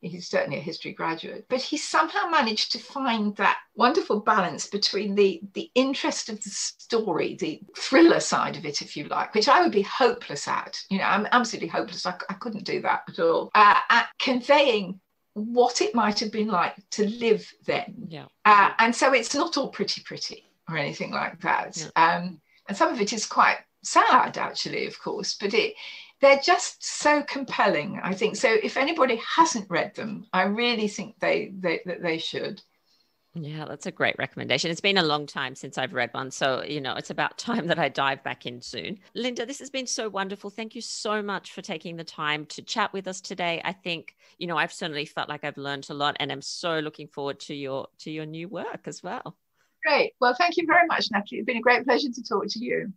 He's certainly a history graduate, but he somehow managed to find that wonderful balance between the the interest of the story, the thriller side of it, if you like, which I would be hopeless at. You know, I'm absolutely hopeless. I, I couldn't do that at all. Uh, at conveying what it might have been like to live then. Yeah. Uh, and so it's not all pretty, pretty or anything like that. Yeah. Um, and some of it is quite sad, actually, of course, but it they're just so compelling. I think so. If anybody hasn't read them, I really think they, they that they should. Yeah, that's a great recommendation. It's been a long time since I've read one. So, you know, it's about [LAUGHS] time that I dive back in soon. Linda, this has been so wonderful. Thank you so much for taking the time to chat with us today. I think, you know, I've certainly felt like I've learned a lot and I'm so looking forward to your to your new work as well. Great. Well, thank you very much, Natalie. It's been a great pleasure to talk to you.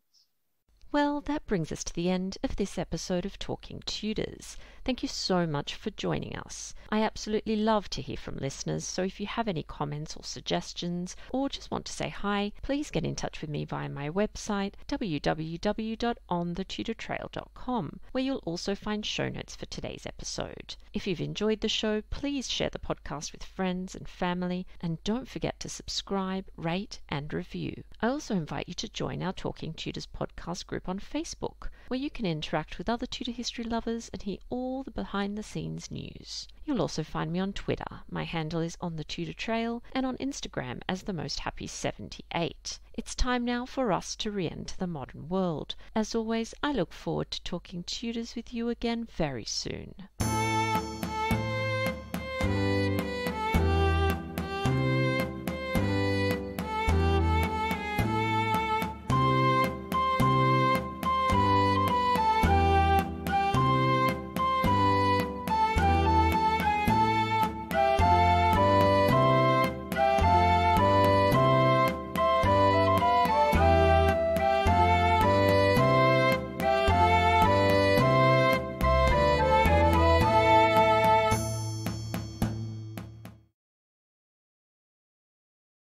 Well, that brings us to the end of this episode of Talking Tudors. Thank you so much for joining us. I absolutely love to hear from listeners, so if you have any comments or suggestions, or just want to say hi, please get in touch with me via my website, www.onthetudortrail.com, where you'll also find show notes for today's episode. If you've enjoyed the show, please share the podcast with friends and family, and don't forget to subscribe, rate, and review. I also invite you to join our Talking Tudors podcast group on Facebook, where you can interact with other Tudor history lovers and hear all the behind the scenes news. You'll also find me on Twitter. My handle is on the Tudor Trail and on Instagram as the most happy 78. It's time now for us to re-enter the modern world. As always, I look forward to talking Tudors with you again very soon.